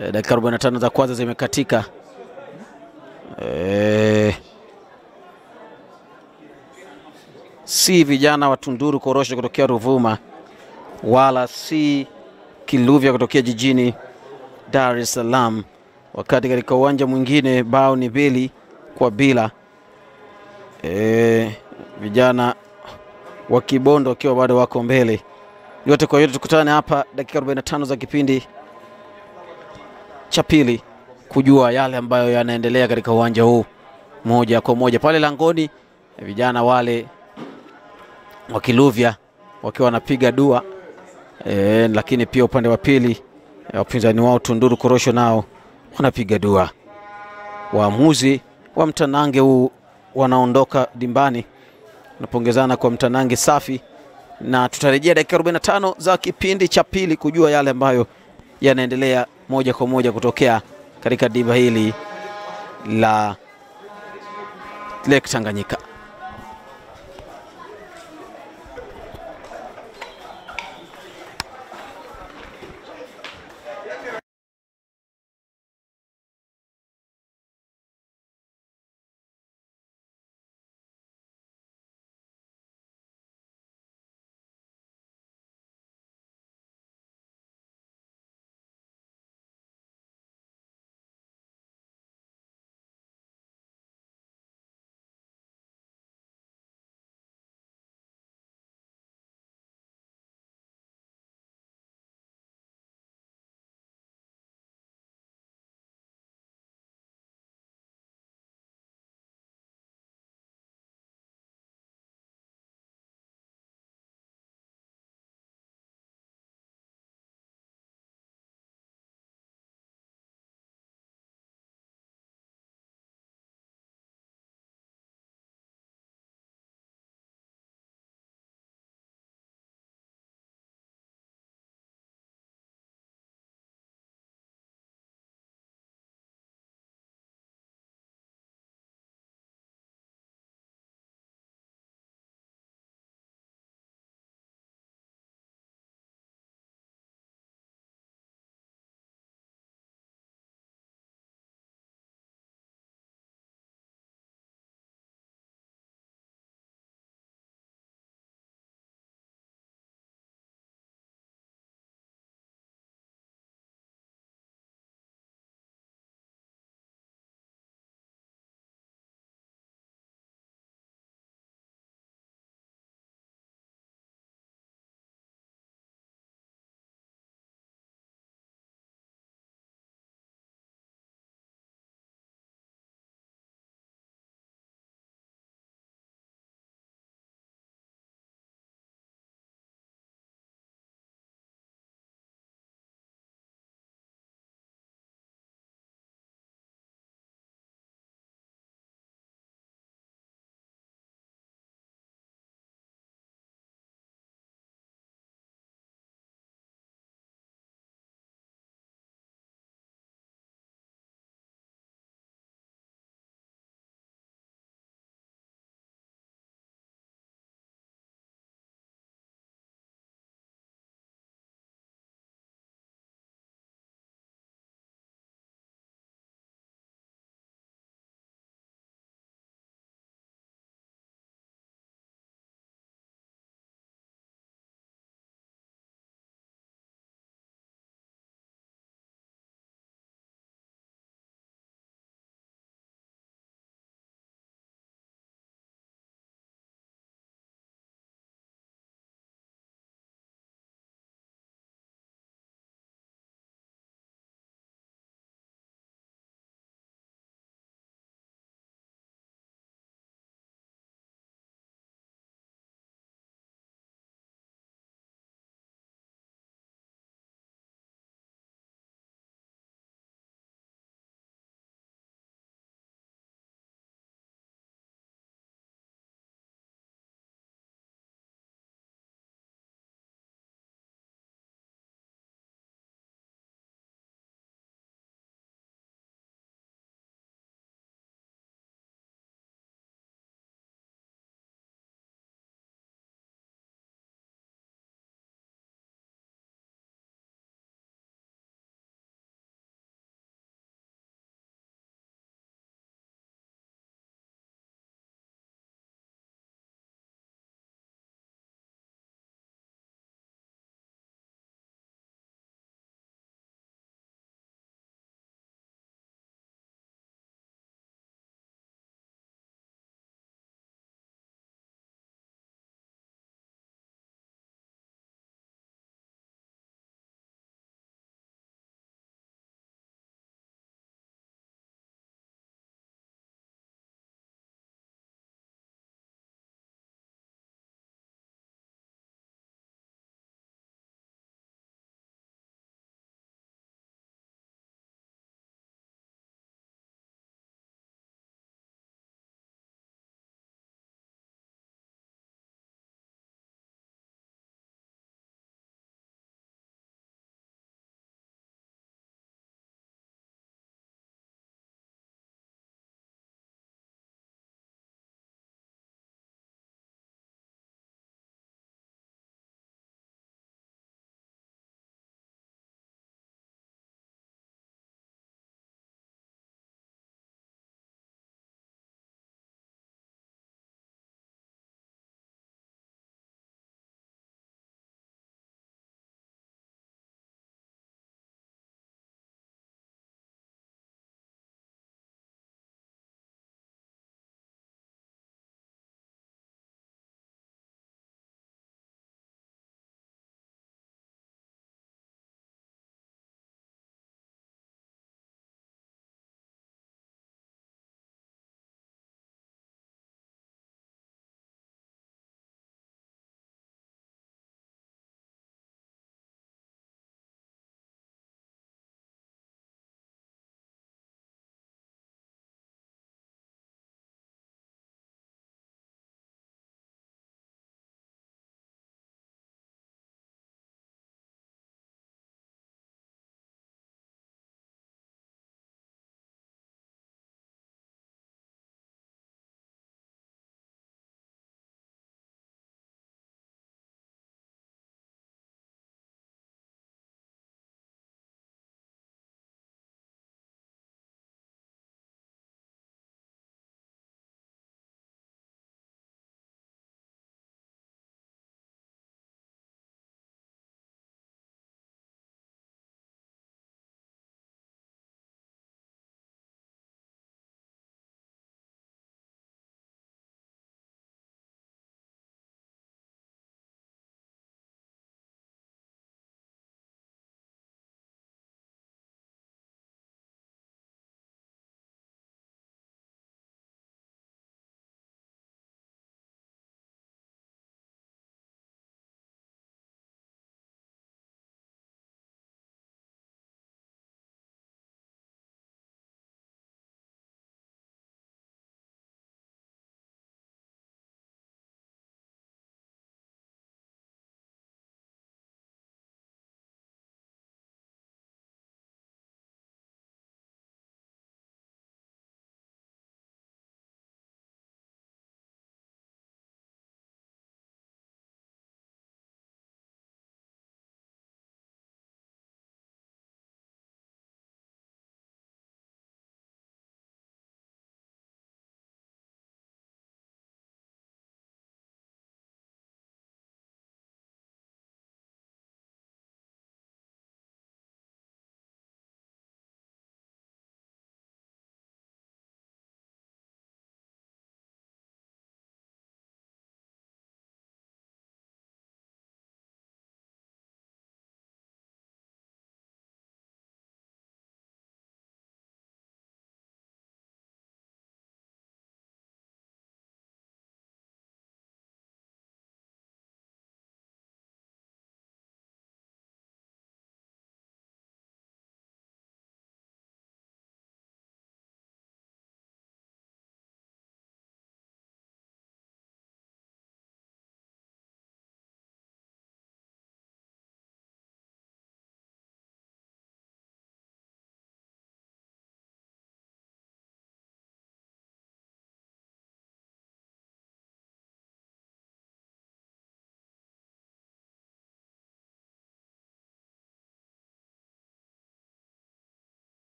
e, dakika 45 za kwanza zimekatika. E, si vijana wa Tunduru Korosho kutokea Ruvuma wala si Kiluvya kutokea jijini Dar es Salaam, wakati katika uwanja mwingine bao ni mbili kwa bila. E, vijana wa Kibondo wakiwa bado wako mbele yote kwa yote, tukutane hapa dakika 45 za kipindi cha pili kujua yale ambayo yanaendelea katika uwanja huu moja kwa moja. Pale langoni vijana wale wakiluvya wakiwa wanapiga dua e, lakini pia upande wa pili wapinzani wao Tunduru Korosho nao wanapiga dua. Waamuzi wa mtanange huu wanaondoka dimbani, wanapongezana kwa mtanange safi, na tutarejea dakika 45 za kipindi cha pili kujua yale ambayo yanaendelea moja kwa moja kutokea katika dimba hili la Lake Tanganyika.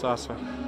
Sasa.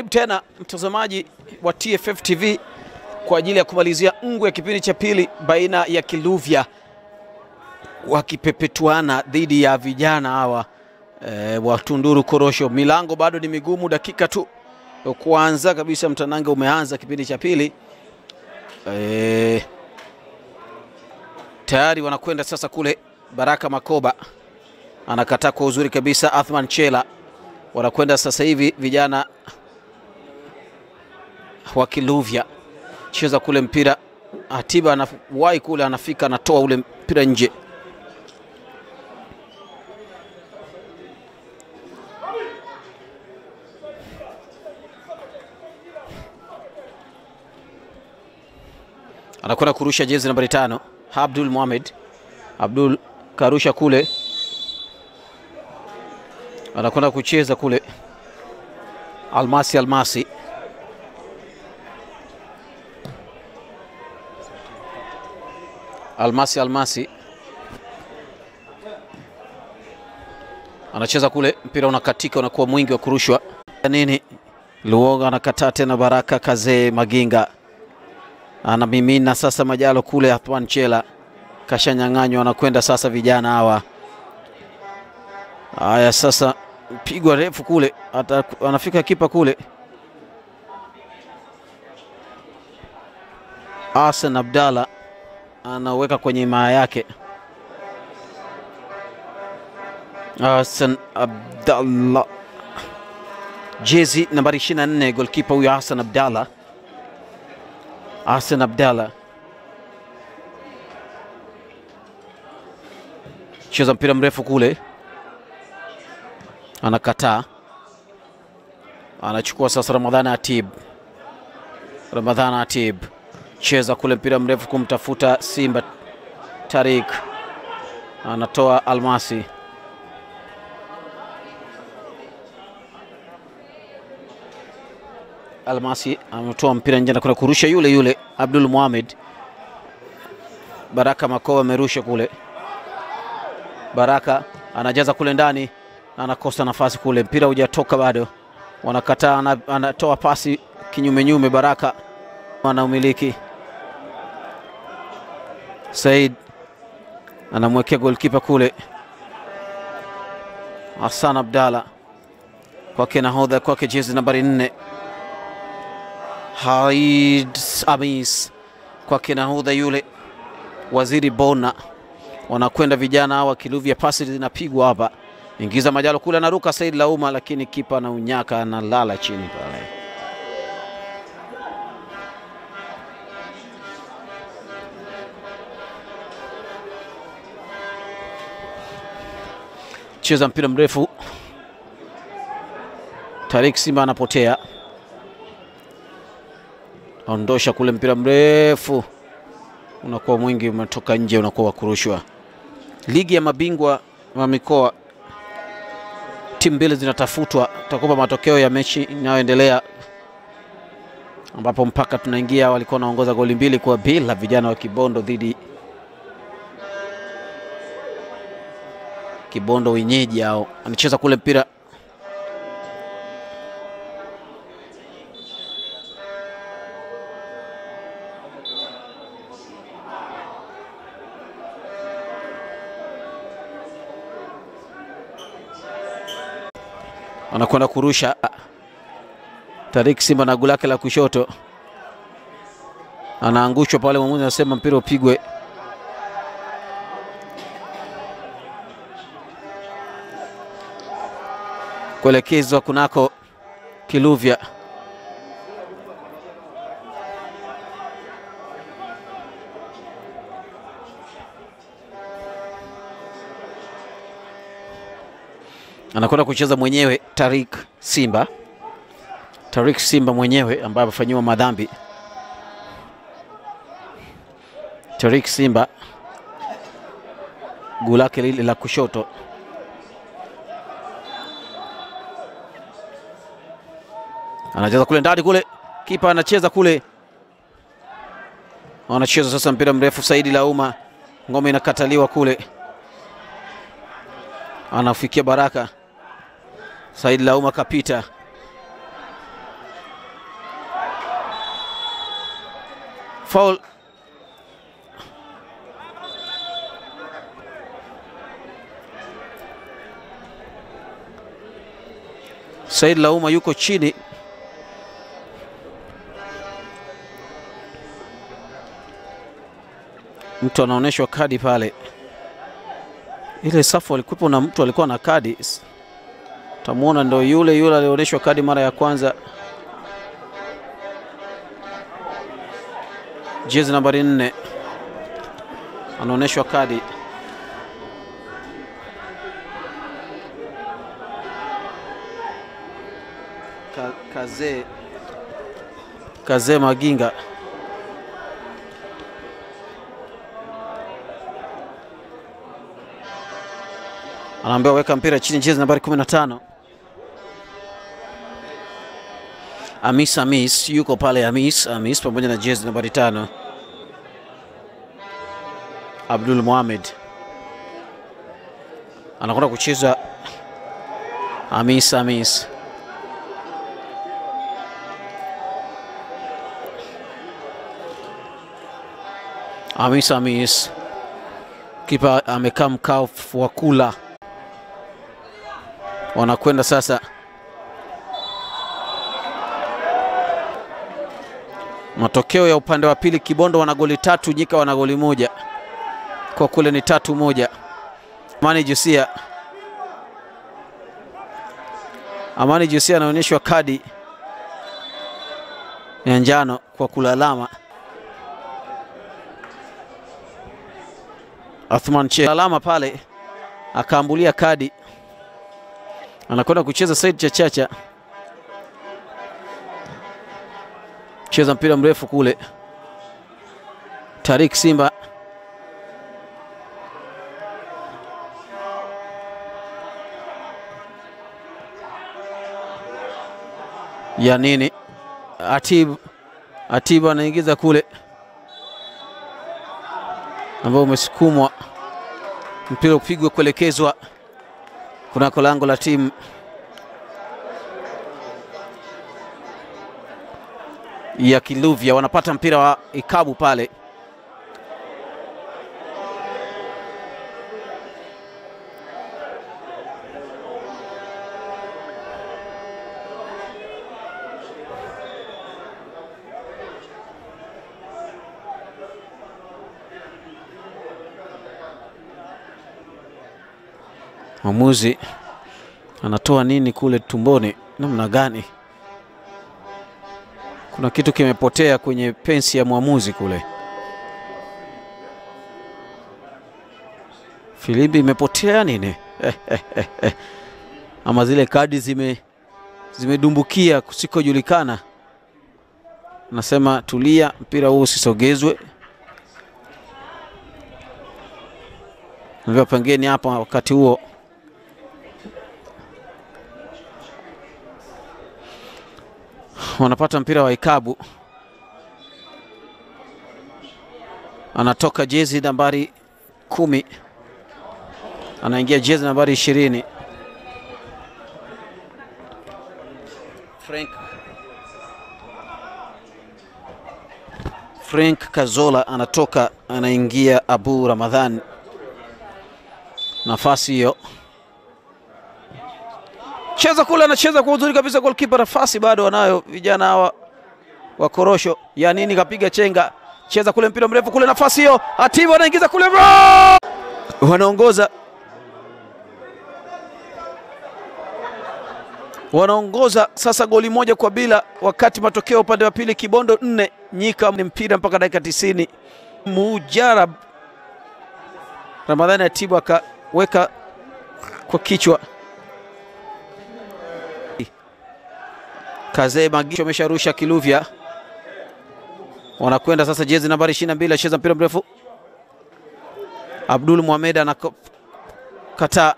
Karibu tena mtazamaji wa TFF TV kwa ajili ya kumalizia ngwe ya kipindi cha pili baina ya Kiluvya wakipepetuana dhidi ya vijana hawa e, wa Tunduru Korosho. Milango bado ni migumu, dakika tu kuanza kabisa, mtanange umeanza kipindi cha pili e, tayari wanakwenda sasa kule. Baraka Makoba anakataa kwa uzuri kabisa. Athman Chela wanakwenda sasa hivi vijana wa Kiluvya cheza kule mpira. Atiba anawahi kule, anafika anatoa ule mpira nje. Anakwenda kurusha jezi nambari tano, Abdul Mohamed. Abdul karusha kule, anakwenda kucheza kule. Almasi Almasi Almasi Almasi anacheza kule, mpira unakatika, unakuwa mwingi wa kurushwa nini. Luoga anakataa tena. Baraka Kazee Maginga anamimina sasa Majalo kule. Athman Chela kashanyang'anywa, anakwenda sasa vijana hawa. Haya, sasa pigwa refu kule, ata, anafika kipa kule. Asen Abdalla anaweka kwenye imaa yake. Hassan Abdallah, jezi nambari 24, golkipa huyo Hassan Abdallah. Hassan Abdallah cheza mpira mrefu kule, anakataa, anachukua sasa. Ramadhani Atib, Ramadhani Atib cheza kule mpira mrefu kumtafuta Simba. Tarik anatoa Almasi, Almasi ametoa mpira nje na kuna kurusha yule yule Abdul Mohamed. Baraka Makoa amerusha kule, Baraka anajaza kule ndani, anakosa nafasi kule, mpira hujatoka bado, wanakataa, anatoa pasi kinyumenyume, Baraka anaumiliki Said anamwekea golkipa kule, Hassan Abdalla kwake nahodha kwake jezi nambari nne, Haid Amis kwake nahodha yule Waziri Bona. Wanakwenda vijana hawa Kiluvya, pasi zinapigwa hapa, ingiza Majalo kule, anaruka Said Lauma, lakini kipa na anaunyaka, analala chini pale. Cheza mpira mrefu, Tarik Simba anapotea, ondosha kule mpira mrefu, unakuwa mwingi, umetoka nje, unakuwa wa kurushwa. Ligi ya mabingwa wa mikoa, timu mbili zinatafutwa. Tutakupa matokeo ya mechi inayoendelea ambapo mpaka tunaingia walikuwa wanaongoza goli mbili kwa bila vijana wa Kibondo dhidi Kibondo wenyeji hao, anacheza kule mpira. Anakwenda kurusha. Tarik Simba na gulake la kushoto. Anaangushwa pale, mwamuzi anasema mpira upigwe. Kuelekezwa kunako Kiluvya. Anakwenda kucheza mwenyewe Tarik Simba. Tarik Simba mwenyewe ambaye amefanyiwa madhambi. Tarik Simba guu lake lile la kushoto anacheza kule ndani kule, kipa anacheza kule, anacheza sasa mpira mrefu. Saidi Lauma, ngome inakataliwa kule, anafikia Baraka. Saidi Lauma kapita Foul. Said Lauma yuko chini. Mtu anaonyeshwa kadi pale. Ile safu alikuwepo na mtu alikuwa na kadi. Tamuona ndo yule yule alionyeshwa kadi mara ya kwanza. Jezi nambari nne anaonyeshwa kadi. Ka, kaze Kaze Maginga anaambiwa weka mpira chini, jezi nambari 15. Amis Amis yuko pale, Amis Amis pamoja na jezi nambari tano Abdul Mohamed anakwenda kucheza. Amis Amis Amis Amis, kipa amekaa mkao wa kula, wanakwenda sasa. Matokeo ya upande wa pili, Kibondo wana goli tatu, Nyika wana goli moja, kwa kule ni tatu moja. Amani jusia Amani jusia anaonyeshwa kadi ya njano kwa kulalama. Athman Che. Alama pale, akaambulia kadi, anakwenda kucheza Said Chachacha cheza mpira mrefu kule. Tarik Simba. Ya nini? Atib Atib anaingiza kule, ambao umesukumwa, mpira upigwe kuelekezwa kunako lango la timu ya Kiluvya wanapata mpira wa ikabu pale. Mwamuzi anatoa nini kule tumboni, namna gani? Kuna kitu kimepotea kwenye pensi ya mwamuzi kule. Filimbi imepotea nini? Ama zile kadi zime zimedumbukia kusikojulikana. Nasema tulia, mpira huu usisogezwe. Navyo pengine hapa wakati huo wanapata mpira wa ikabu, anatoka jezi nambari kumi. Anaingia jezi nambari ishirini. Frank. Frank Kazola anatoka anaingia Abu Ramadhan. Nafasi hiyo cheza kule, anacheza kwa uzuri kabisa. Goalkeeper nafasi bado wanayo vijana hawa wa korosho. Ya nini, kapiga chenga, cheza kule, mpira mrefu kule, nafasi hiyo, Atibu anaingiza kule, wanaongoza. Wanaongoza sasa goli moja kwa bila, wakati matokeo upande wa pili Kibondo nne Nyika ni mpira mpaka dakika tisini. Mujarab Ramadhani Atibu akaweka kwa kichwa Kazee Magisho amesharusha Kiluvya, wanakwenda sasa jezi nambari 22 acheza mpira mrefu. Abdul Mohamed anakataa,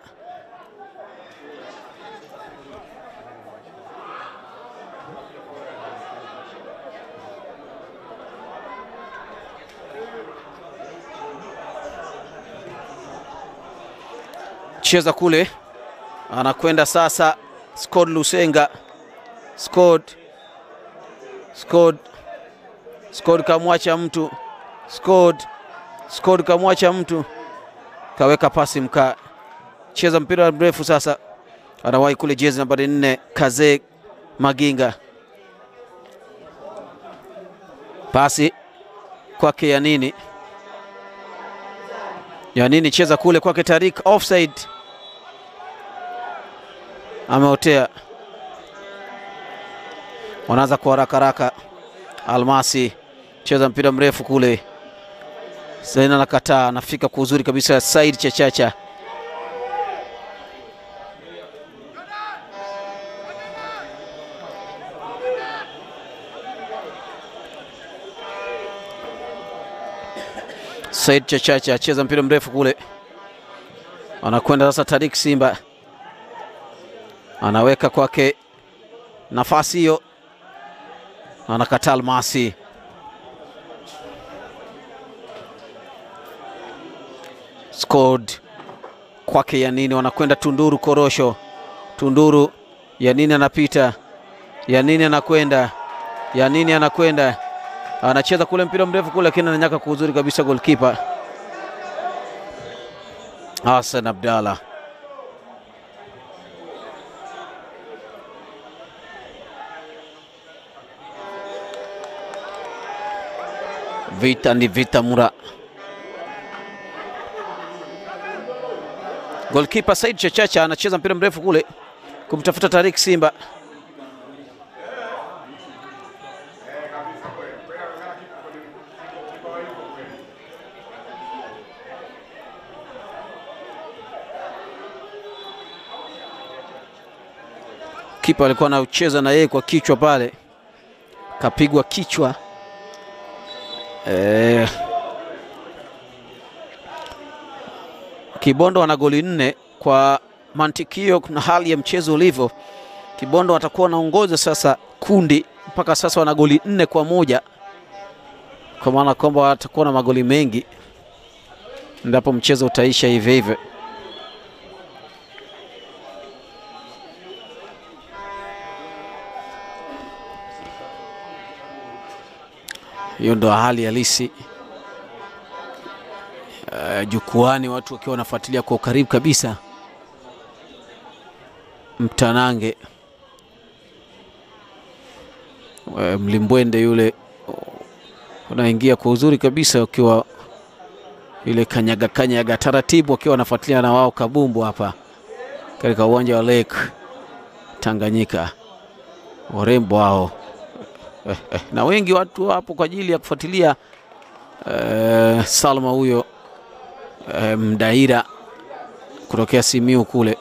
cheza kule, anakwenda sasa Scott Lusenga Scott. Scott. Scott kamwacha mtu. Scott. Scott kamwacha mtu. Kaweka pasi mkaa, cheza mpira mrefu sasa, anawahi kule jezi nambari nne Kaze Maginga, pasi kwake Yanini, Yanini cheza kule kwake Tarik, offside, ameotea wanaanza kwa haraka haraka. Almasi cheza mpira mrefu kule, Zaina anakataa, anafika kwa uzuri kabisa. Said Chachacha Said Chachacha cheza mpira mrefu kule, anakwenda sasa. Tarik Simba anaweka kwake nafasi hiyo anakataa Almasi. Scored kwake Yanini, wanakwenda Tunduru Korosho. Tunduru Yanini anapita, Yanini anakwenda, Yanini anakwenda, anacheza kule mpira mrefu kule, lakini ananyaka kwa uzuri kabisa goalkeeper Hassan Abdalla. Vita ni vita mura. Goalkeeper Said Chachacha anacheza mpira mrefu kule kumtafuta Tarik Simba. Kipa alikuwa anacheza na yeye kwa kichwa pale, kapigwa kichwa. Eh, Kibondo wana goli nne kwa mantikio na hali ya mchezo ulivyo. Kibondo watakuwa wanaongoza sasa kundi mpaka sasa, wana goli nne kwa moja, kwa maana kwamba watakuwa na magoli mengi ndapo mchezo utaisha hivyo hivyo. Hiyo ndo hali halisi. Uh, jukwani watu wakiwa wanafuatilia kwa ukaribu kabisa mtanange. Uh, mlimbwende yule unaingia kwa uzuri kabisa, wakiwa ile kanyaga kanyaga taratibu, wakiwa wanafuatilia na wao kabumbu hapa katika uwanja wa Lake Tanganyika, warembo hao na wengi watu wapo kwa ajili ya kufuatilia eh, Salma huyo eh, Mdaira kutokea Simiu kule.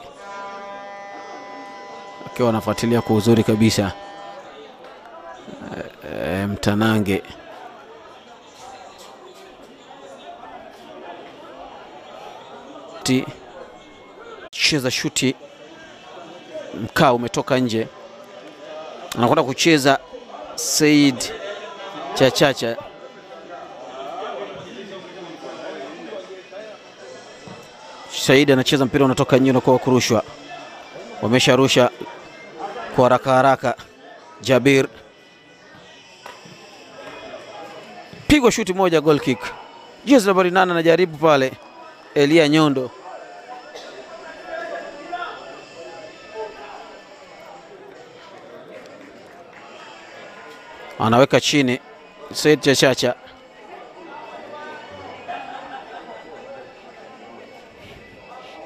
Akiwa anafuatilia kwa uzuri kabisa eh, mtanange. Cheza shuti, mkaa umetoka nje, anakwenda kucheza Said Chachacha. Said anacheza mpira unatoka nje kwa kurushwa, wamesharusha kwa haraka haraka. Jabir. Pigwa shuti moja, goal kick. Jezi nambari nane anajaribu pale, Elia Nyondo anaweka chini Said Chachacha.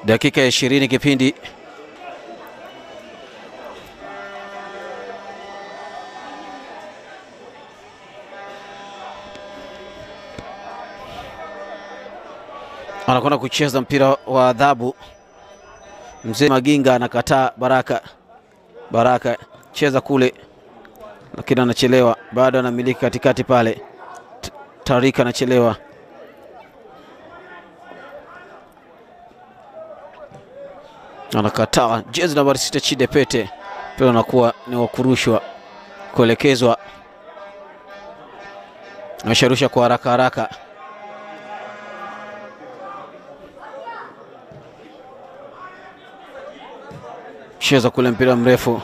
Dakika ya ishirini kipindi anakwenda kucheza mpira wa adhabu. Mzee Maginga anakataa. Baraka Baraka cheza kule, lakini anachelewa, bado anamiliki katikati pale. Tarika anachelewa, anakataa. Jezi nambari sita Chide Pete, mpira unakuwa ni wa kurushwa kuelekezwa, amesharusha kwa haraka haraka. cheza kule mpira mrefu,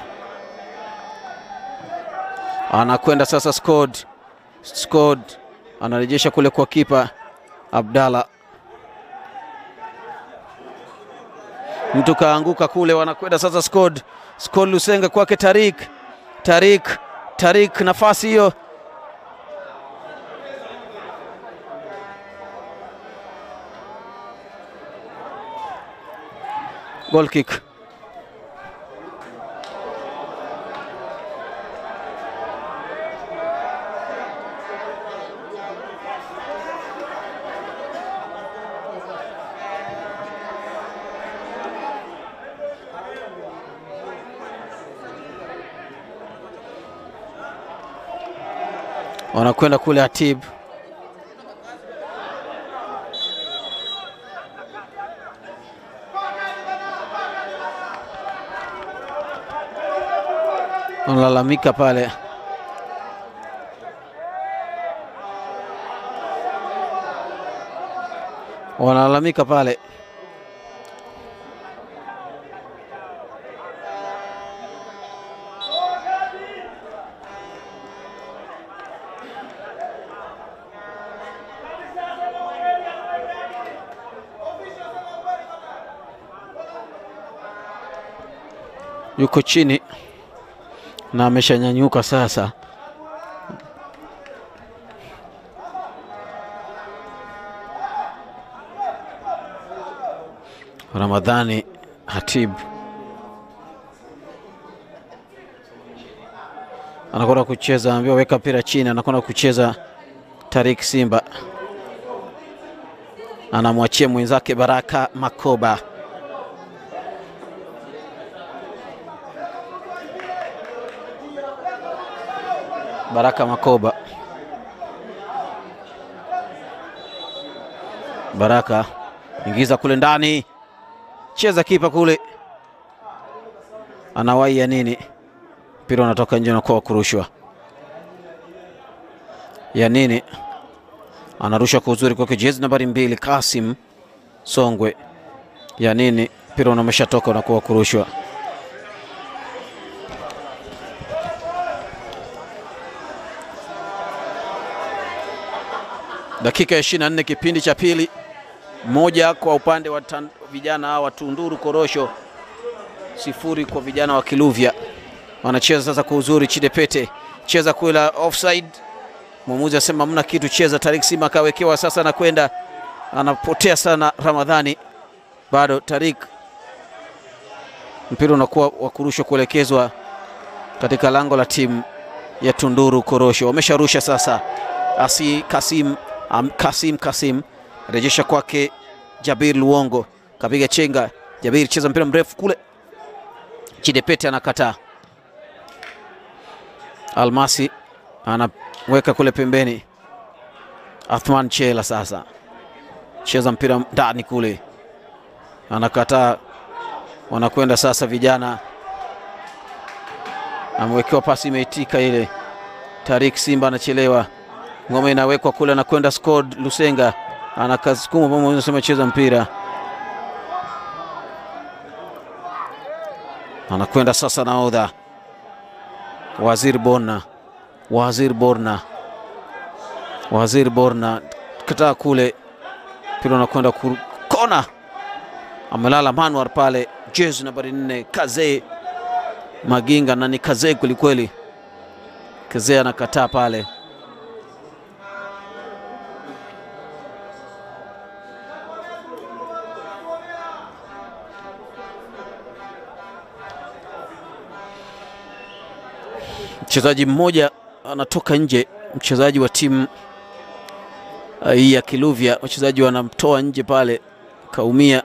anakwenda sasa. Scod Scod anarejesha kule kwa kipa Abdalla, mtu kaanguka kule, wanakwenda sasa. Scod Scod Lusenga kwake Tarik Tarik Tarik, nafasi hiyo goal kick. Wanakwenda kule Atib wanalalamika pale, wanalalamika pale. Yuko chini na ameshanyanyuka sasa. Ramadhani Hatib anakwenda kucheza, ambiwa weka mpira chini, anakwenda kucheza. Tarik Simba anamwachia mwenzake Baraka Makoba. Baraka Makoba. Baraka ingiza kule ndani, cheza kipa kule, anawai ya nini? Mpira unatoka nje, unakuwa kurushwa. Ya nini anarusha kwa uzuri kwake, jezi nambari mbili Kasim Songwe. Ya nini, mpira unameshatoka, unakuwa kurushwa. Dakika ya 24 kipindi cha pili, moja kwa upande wa vijana hawa Tunduru Korosho, sifuri kwa vijana wa Kiluvya. Wanacheza sasa kwa uzuri, Chidepete cheza kula offside, mwamuzi asema mna kitu, cheza. Tarik Sima akawekewa sasa, na kwenda anapotea sana. Ramadhani bado, Tarik mpira unakuwa wa kurushwa kuelekezwa katika lango la timu ya Tunduru Korosho. Wamesharusha sasa, Asi Kasim Kasim Kasim rejesha kwake Jabir Luongo, kapiga chenga. Jabir cheza mpira mrefu kule, Chidepete anakataa. Almasi anaweka kule pembeni. Athman Chela sasa cheza mpira ndani kule, anakataa. Wanakwenda sasa vijana, amewekewa pasi imeitika ile. Tarik Simba anachelewa ngoma inawekwa kule, anakwenda Scod Lusenga. Anakasukuma pamoja, anasema cheza mpira, anakwenda sasa naodha Waziri Borna, Waziri Borna, Waziri Borna. Kataa kule, pilo unakwenda kona, amelala Manwar pale, jezi nambari nne. Kaze. Maginga, na ni Kaze kwelikweli. Kaze anakataa pale. Mchezaji mmoja anatoka nje, mchezaji wa timu hii ya Kiluvya, wachezaji wanamtoa nje pale, kaumia.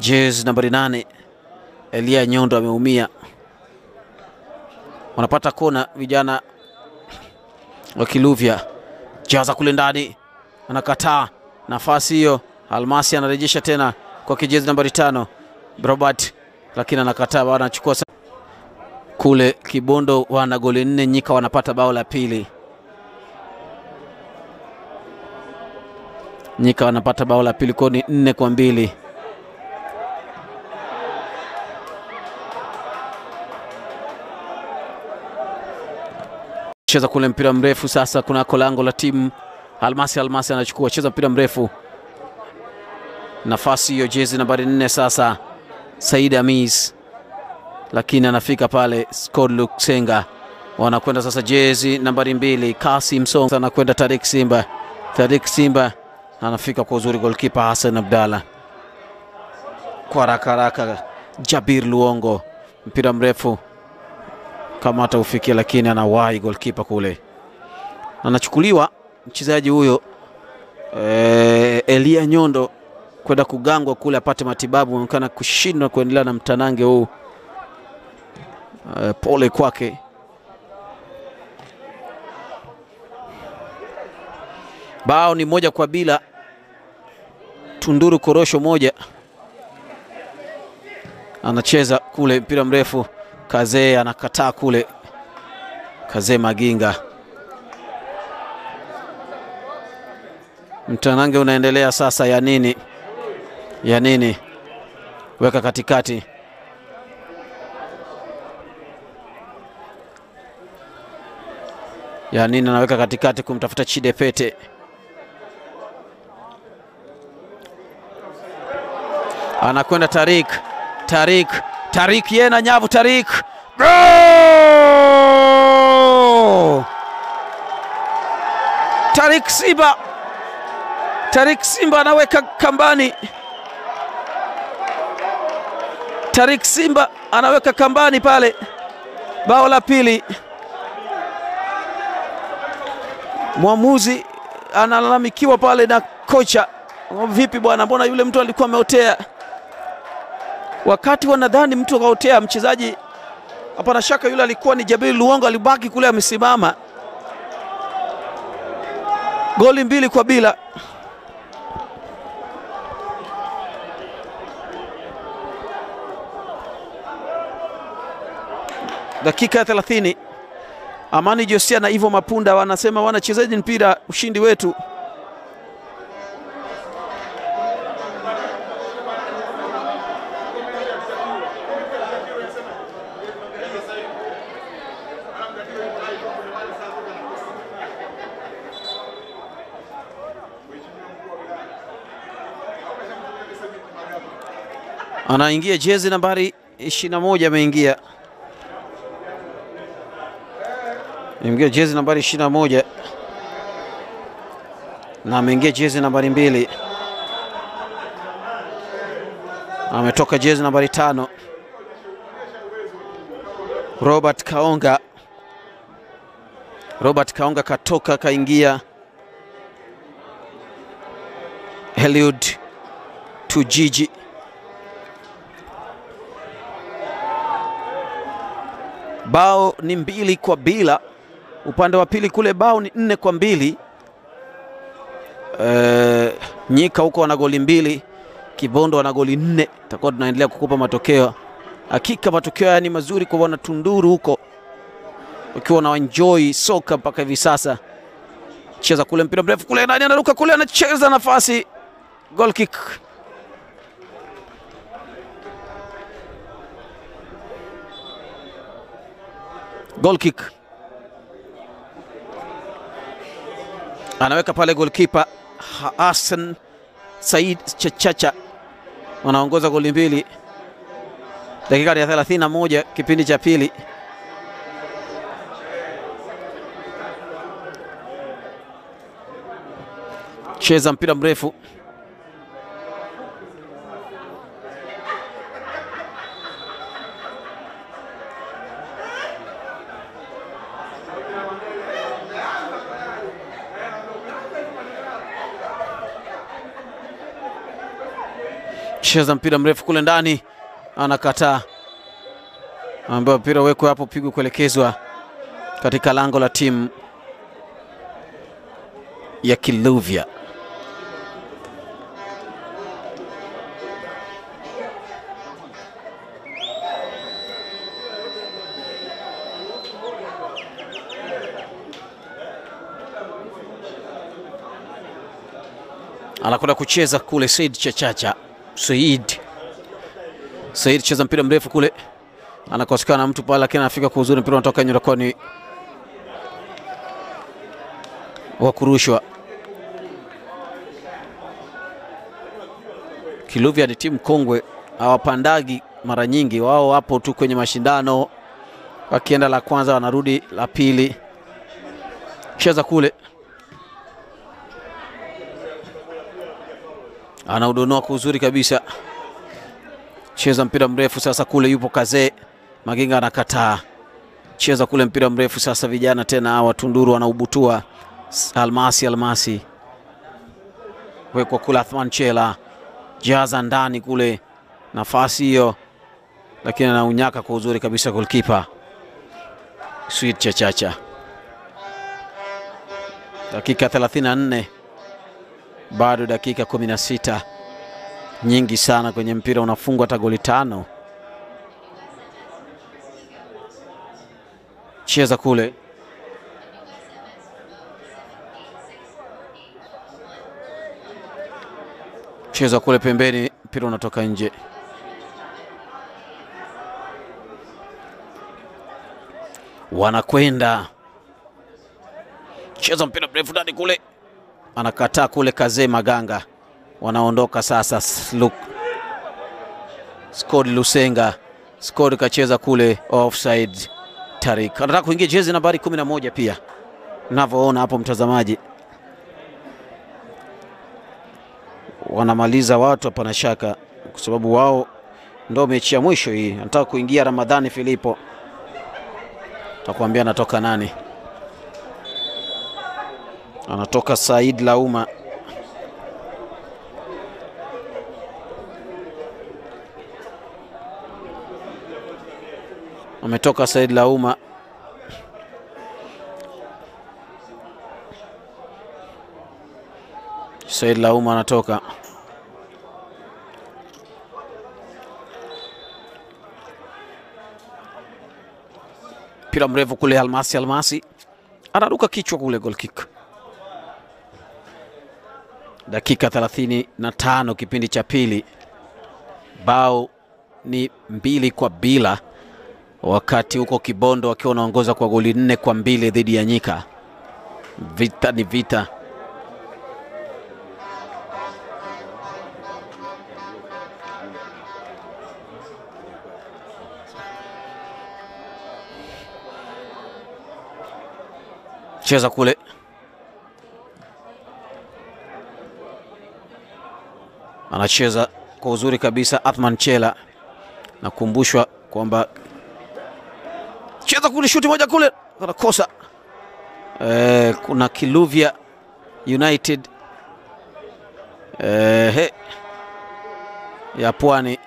Jezi nambari nane Elia Nyondo ameumia. Wanapata kona vijana wa Kiluvya, jaza kule ndani, anakataa nafasi hiyo. Almasi anarejesha tena kwa kijezi nambari tano Robert, lakini anakataa, anachukua kule Kibondo wana goli nne, Nyika wanapata bao la pili. Nyika wanapata bao la pili kwao ni nne kwa mbili. Cheza kule mpira mrefu sasa, kunako lango la timu Almasi. Almasi anachukua cheza mpira mrefu, nafasi hiyo jezi nambari nne sasa Said Amis lakini anafika pale Scott Luksenga, wanakwenda sasa jezi nambari mbili Kasim Song, anakwenda Tarik Simba. Tarik Simba anafika kwa uzuri, golkipa Hassan Abdalla kwa haraka haraka. Jabir Luongo, mpira mrefu kama ataufikia, lakini anawahi golkipa kule, anachukuliwa mchezaji huyo e, Elia Nyondo kwenda kugangwa kule apate matibabu, anaonekana kushindwa kuendelea na mtanange huu. Uh, pole kwake. Bao ni moja kwa bila. Tunduru Korosho moja, anacheza kule mpira mrefu, Kazee anakataa kule, Kazee Maginga. Mtanange unaendelea sasa, ya nini ya nini, weka katikati ya nini anaweka katikati kumtafuta Chide Pete, anakwenda Tarik, Tarik, Tarik yeye na nyavu, Tarik! Tarik Simba, Tarik Simba anaweka kambani, Tarik Simba anaweka kambani pale, bao la pili. Mwamuzi analalamikiwa pale na kocha, vipi bwana, mbona yule mtu alikuwa ameotea? Wakati wanadhani mtu akaotea, mchezaji hapana shaka yule alikuwa ni Jabiri Luongo, alibaki kule amesimama. Goli mbili kwa bila. Dakika ya 30 Amani Josia na Ivo Mapunda wanasema wanachezaji mpira, ushindi wetu. Anaingia jezi nambari 21 ameingia Ameingia jezi nambari 21 na ameingia jezi nambari mbili. Ametoka jezi nambari tano Robert Kaonga. Robert Kaonga katoka kaingia Eliud Tujiji. Bao ni mbili kwa bila upande wa pili kule bao ni nne kwa mbili. E, Nyika huko wana goli mbili, Kibondo wana goli nne. Tutakuwa tunaendelea kukupa matokeo. Hakika matokeo haya ni mazuri kwa wana Tunduru huko, wakiwa na enjoy soka mpaka hivi sasa. Cheza kule mpira mrefu kule, nani anaruka kule, anacheza nafasi, goal kick. Goal kick anaweka pale golkipa Hassan Said Chachacha, wanaongoza goli mbili. Dakika ya 31 kipindi cha pili. Cheza mpira mrefu cheza mpira mrefu kule ndani, anakataa, ambayo mpira wekwe hapo, pigwe kuelekezwa katika lango la timu ya Kiluvya. anakwenda kucheza kule Said Chachacha. Said. Said cheza mpira mrefu kule, anakosekana na mtu pale, lakini anafika kwa uzuri, mpira unatoka nje, ni wa kurushwa. Kiluvya ni timu kongwe, hawapandagi mara nyingi, wao wapo tu kwenye mashindano, wakienda la kwanza wanarudi la pili. Cheza kule anaudonoa kwa uzuri kabisa, cheza mpira mrefu sasa. Kule yupo Kazee Maginga anakataa, cheza kule mpira mrefu sasa. Vijana tena hawa Tunduru wanaubutua. Almasi Almasi wekwa kule, Athman Chela jaza ndani kule, nafasi hiyo, lakini anaunyaka kwa uzuri kabisa golkipa Sweet Chachacha. Dakika 34 bado dakika 16 nyingi sana kwenye mpira, unafungwa hata goli tano. Cheza kule cheza kule pembeni, mpira unatoka nje. Wanakwenda cheza mpira mrefu ndani kule anakataa kule. Kaze Maganga wanaondoka sasa. Look. Scott Lusenga Scott kacheza kule offside. Tarik anataka kuingia jezi nambari 11 pia navyoona hapo, mtazamaji, wanamaliza watu, hapana shaka, kwa sababu wao ndo mechi ya mwisho hii. Anataka kuingia Ramadhani Filipo, takuambia anatoka nani anatoka Said Lauma. Ametoka Said Lauma. Said Lauma anatoka. Mpira mrefu kule, Almasi Almasi anaruka kichwa kule, goal kick. Dakika 35 kipindi cha pili, bao ni mbili kwa bila, wakati huko Kibondo wakiwa wanaongoza kwa goli nne kwa mbili dhidi ya Nyika. Vita ni vita. Cheza kule anacheza kwa uzuri kabisa. Athman Chela nakumbushwa kwamba cheza kule, shuti moja kule, anakosa. E, kuna Kiluvya United e, he, ya Pwani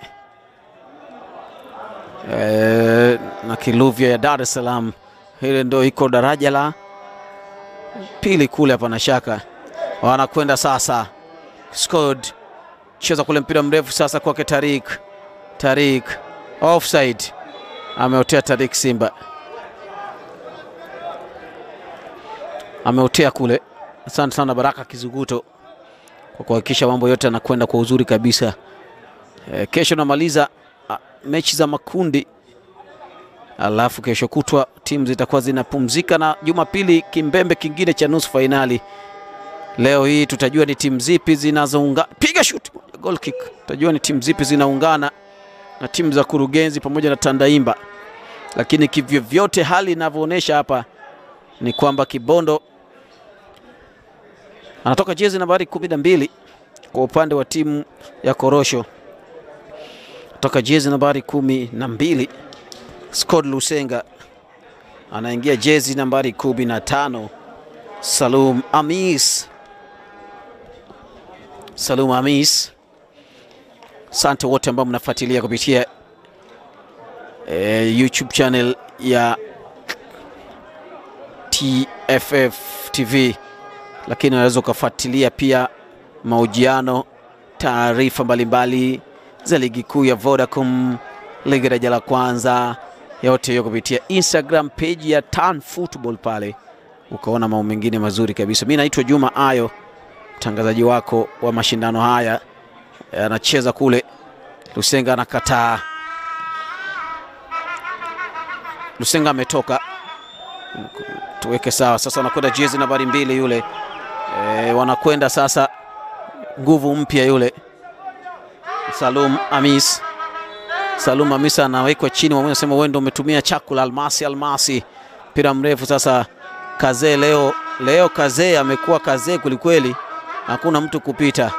e, na Kiluvya ya Dar es Salaam. Hili ndio iko daraja la pili kule, hapana shaka. Wanakwenda sasa Skod cheza kule mpira mrefu sasa kwake Tarik. Tarik offside, ameotea Tarik Simba, ameotea kule. Asante sana Baraka Kizuguto kwa kuhakikisha mambo yote yanakwenda kwa uzuri kabisa. E, kesho namaliza mechi za makundi alafu kesho kutwa timu zitakuwa zinapumzika, na Jumapili kimbembe kingine cha nusu fainali. Leo hii tutajua ni timu zipi zinazounga piga shoot, goal kick. Tajua ni timu zipi zinaungana na timu za Kurugenzi pamoja na Tandaimba, lakini kivyovyote hali inavyoonyesha hapa ni kwamba Kibondo anatoka jezi nambari kumi na mbili kwa upande wa timu ya Korosho, toka jezi nambari kumi na mbili. Scott Lusenga anaingia jezi nambari kumi na tano. Salum Amis. Salum Amis, asante wote ambao mnafuatilia kupitia e, YouTube channel ya TFF TV, lakini unaweza ukafuatilia pia mahojiano, taarifa mbalimbali za ligi kuu ya Vodacom, ligi daraja la kwanza, yote hiyo kupitia Instagram page ya Tan Football pale ukaona mambo mengine mazuri kabisa. Mi naitwa Juma Ayo, mtangazaji wako wa mashindano haya. Anacheza kule, Lusenga anakataa. Lusenga ametoka, tuweke sawa sasa. Wanakwenda jezi nambari mbili yule, e, wanakwenda sasa nguvu mpya yule Salum Amis. Salum Amis anawekwa chini, mwamuzi anasema wewe ndio umetumia chakula. Almasi Almasi, mpira mrefu sasa Kazee leo leo, Kazee amekuwa Kazee kwelikweli, hakuna mtu kupita.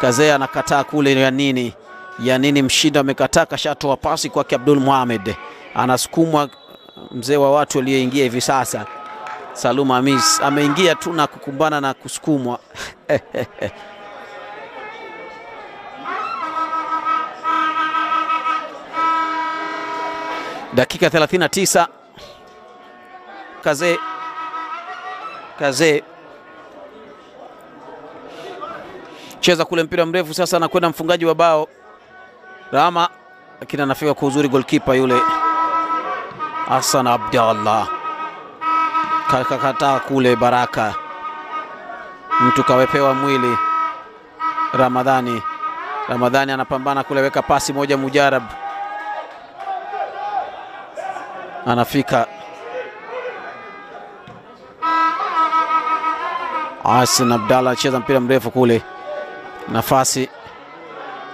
Kazee anakataa kule, ya nini ya nini? Mshinda amekataa, kashatoa pasi kwake Abdul Mohamed, anasukumwa mzee wa watu aliyeingia hivi sasa. Salum Amis ameingia tu na kukumbana na kusukumwa dakika 39 Kazee Kazee cheza kule mpira mrefu sasa, anakwenda mfungaji wa bao. Rama, lakini anafika kwa uzuri golkipa yule. Hassan Abdallah. Kakakataa kule. Baraka. Mtu kawepewa mwili. Ramadhani. Ramadhani anapambana kule, weka pasi moja mujarab, anafika. Hassan Abdallah cheza mpira mrefu kule, nafasi.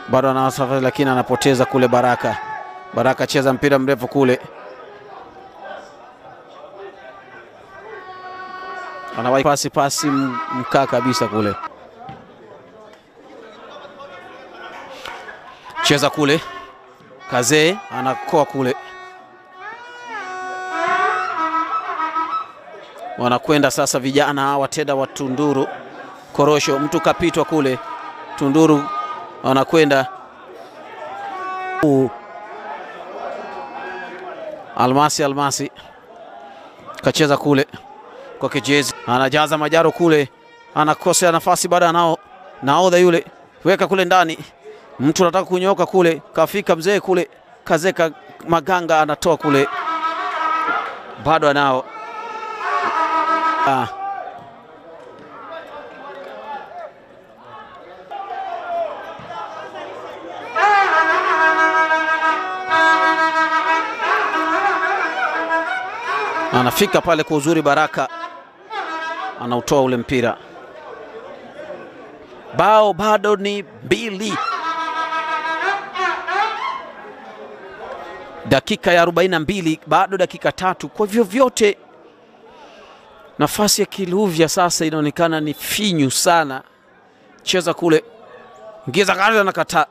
Bado ana nafasi lakini anapoteza kule. Baraka. Baraka cheza mpira mrefu kule, anawahi pasi pasi mkaa kabisa kule, cheza kule. Kazee anakoa kule, wanakwenda sasa vijana hawa tena wa Tunduru. Korosho, mtu kapitwa kule Tunduru, wanakwenda. Almasi. Almasi. Kacheza kule kwa kijezi, anajaza Majaro kule, anakosea nafasi, baada nao. Naodha yule, weka kule ndani, mtu anataka kunyoka kule, kafika mzee kule, Kazeka Maganga anatoa kule, bado anao. Ah. Anafika pale kwa uzuri. Baraka anautoa ule mpira, bao bado ni mbili. Dakika ya 42 bado dakika tatu. Kwa vyovyote nafasi ya Kiluvya sasa inaonekana ni finyu sana. Cheza kule, ingiza kale, anakataa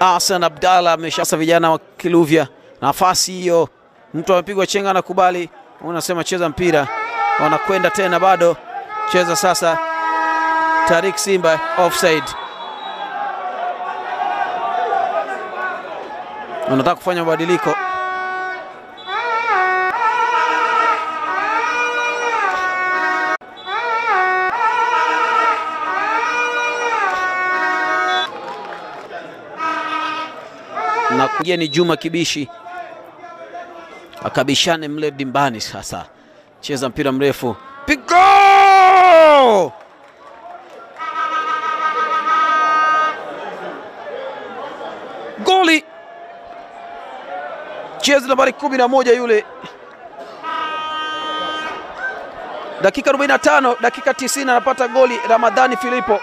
Hassan Abdallah ameshasa vijana wa Kiluvya nafasi hiyo, mtu amepigwa chenga, na kubali unasema cheza mpira, wanakwenda tena, bado cheza sasa. Tariq Simba offside, wanataka kufanya mabadiliko. Na kuingia ni Juma Kibishi akabishane mle dimbani. Sasa cheza mpira mrefu, pigo! Goli jezi nambari 11 yule, dakika 45, dakika 90 anapata goli Ramadhani Filipo,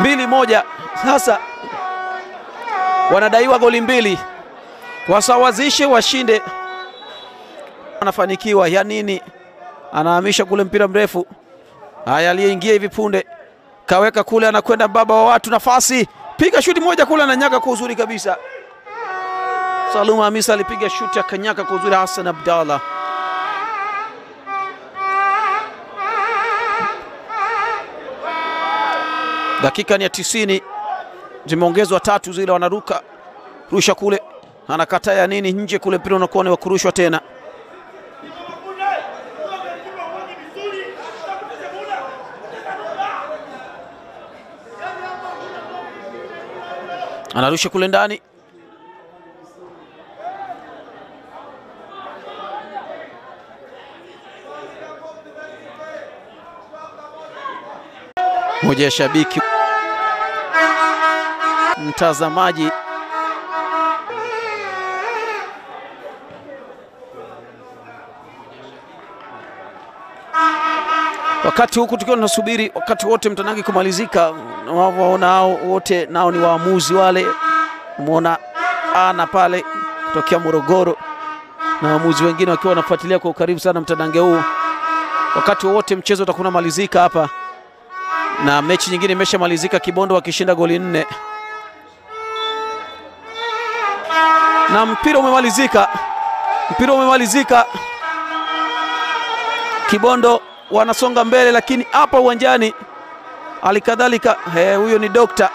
mbili moja. Sasa wanadaiwa goli mbili, wasawazishe, washinde. Anafanikiwa ya nini? Anahamisha kule mpira mrefu. Haya, aliyeingia hivi punde kaweka kule, anakwenda baba wa watu, nafasi, piga shuti moja kule, ananyaka kwa uzuri kabisa. Saluma Hamisa alipiga shuti akanyaka kwa uzuri. Hassan Abdallah dakika ni ya tisini, zimeongezwa tatu zile, wanaruka rusha kule, anakataa ya nini nje kule, mpira unakuwa ni wa kurushwa tena. Anarusha kule ndani. Moja ya shabiki mtazamaji wakati huku tukiwa tunasubiri wakati wote mtanangi kumalizika, waona hao wote nao ni waamuzi wale. Umeona ana pale kutokea Morogoro na waamuzi wengine wakiwa wanafuatilia kwa ukaribu sana mtanange huu. Wakati wowote mchezo utakuwa unamalizika hapa na mechi nyingine imeshamalizika, Kibondo wakishinda goli nne na mpira umemalizika, mpira umemalizika. Kibondo wanasonga mbele, lakini hapa uwanjani alikadhalika, huyo ni dokta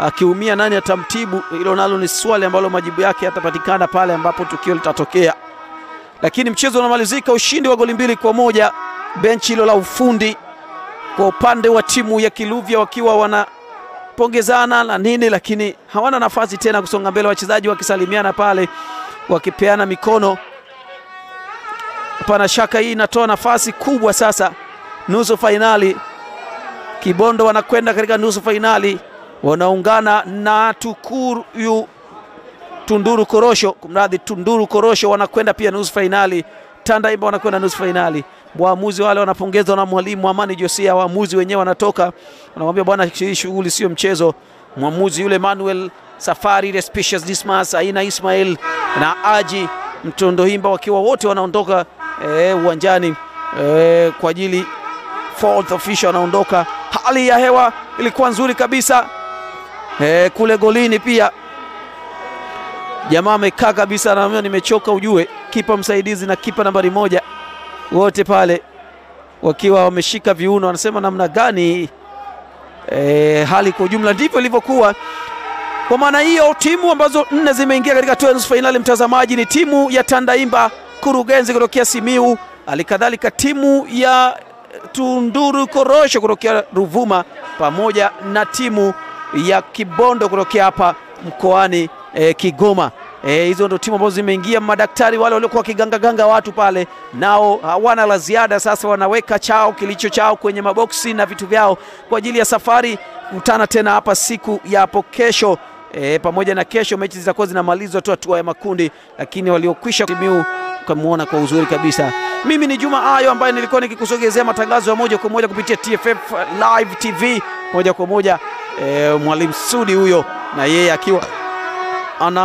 akiumia, nani atamtibu? Hilo nalo ni swali ambalo majibu yake yatapatikana pale ambapo tukio litatokea, lakini mchezo unamalizika, ushindi wa goli mbili kwa moja. Benchi hilo la ufundi kwa upande wa timu ya Kiluvya wakiwa wanapongezana na nini, lakini hawana nafasi tena kusonga mbele, wachezaji wakisalimiana pale wakipeana mikono. Hapana shaka hii inatoa nafasi kubwa sasa, nusu fainali. Kibondo wanakwenda katika nusu fainali, wanaungana na Tukuyu Tunduru Korosho, kumradhi, Tunduru Korosho wanakwenda pia nusu fainali. Tandaimba wanakwenda nusu fainali. Waamuzi wale wanapongezwa na mwalimu Amani Josia. Waamuzi wenyewe wanatoka wanamwambia, bwana, hii shughuli sio mchezo. Mwamuzi yule Manuel Safari, ile Specious Dismas, Aina Ismail na Aji Mtondohimba wakiwa wote wanaondoka uwanjani e, kwa ajili fourth official anaondoka. Hali ya hewa ilikuwa nzuri kabisa e, kule golini pia jamaa amekaa kabisa, anaambia nimechoka, ujue kipa msaidizi na kipa nambari moja wote pale wakiwa wameshika viuno, wanasema namna gani e, hali kwa ujumla ndivyo ilivyokuwa. Kwa maana hiyo timu ambazo nne zimeingia katika hatua ya nusu fainali, mtazamaji, ni timu ya Tandaimba Kurugenzi kutokea Simiu, halikadhalika timu ya Tunduru Korosho kutokea Ruvuma, pamoja na timu ya Kibondo kutokea hapa mkoani e, Kigoma. Hizo e, ndo timu ambazo zimeingia. Madaktari wale waliokuwa wakigangaganga watu pale nao hawana la ziada, sasa wanaweka chao kilicho chao kwenye maboksi na vitu vyao kwa ajili ya safari kutana tena hapa siku ya hapo kesho. E, pamoja na kesho mechi zitakuwa zinamalizwa tu hatua ya makundi, lakini waliokwisha timu ukamuona kwa uzuri kabisa. Mimi ni Juma Ayo ambaye nilikuwa nikikusogezea matangazo ya moja kwa moja kupitia TFF Live TV moja kwa moja. E, Mwalimu Sudi huyo na yeye akiwa ana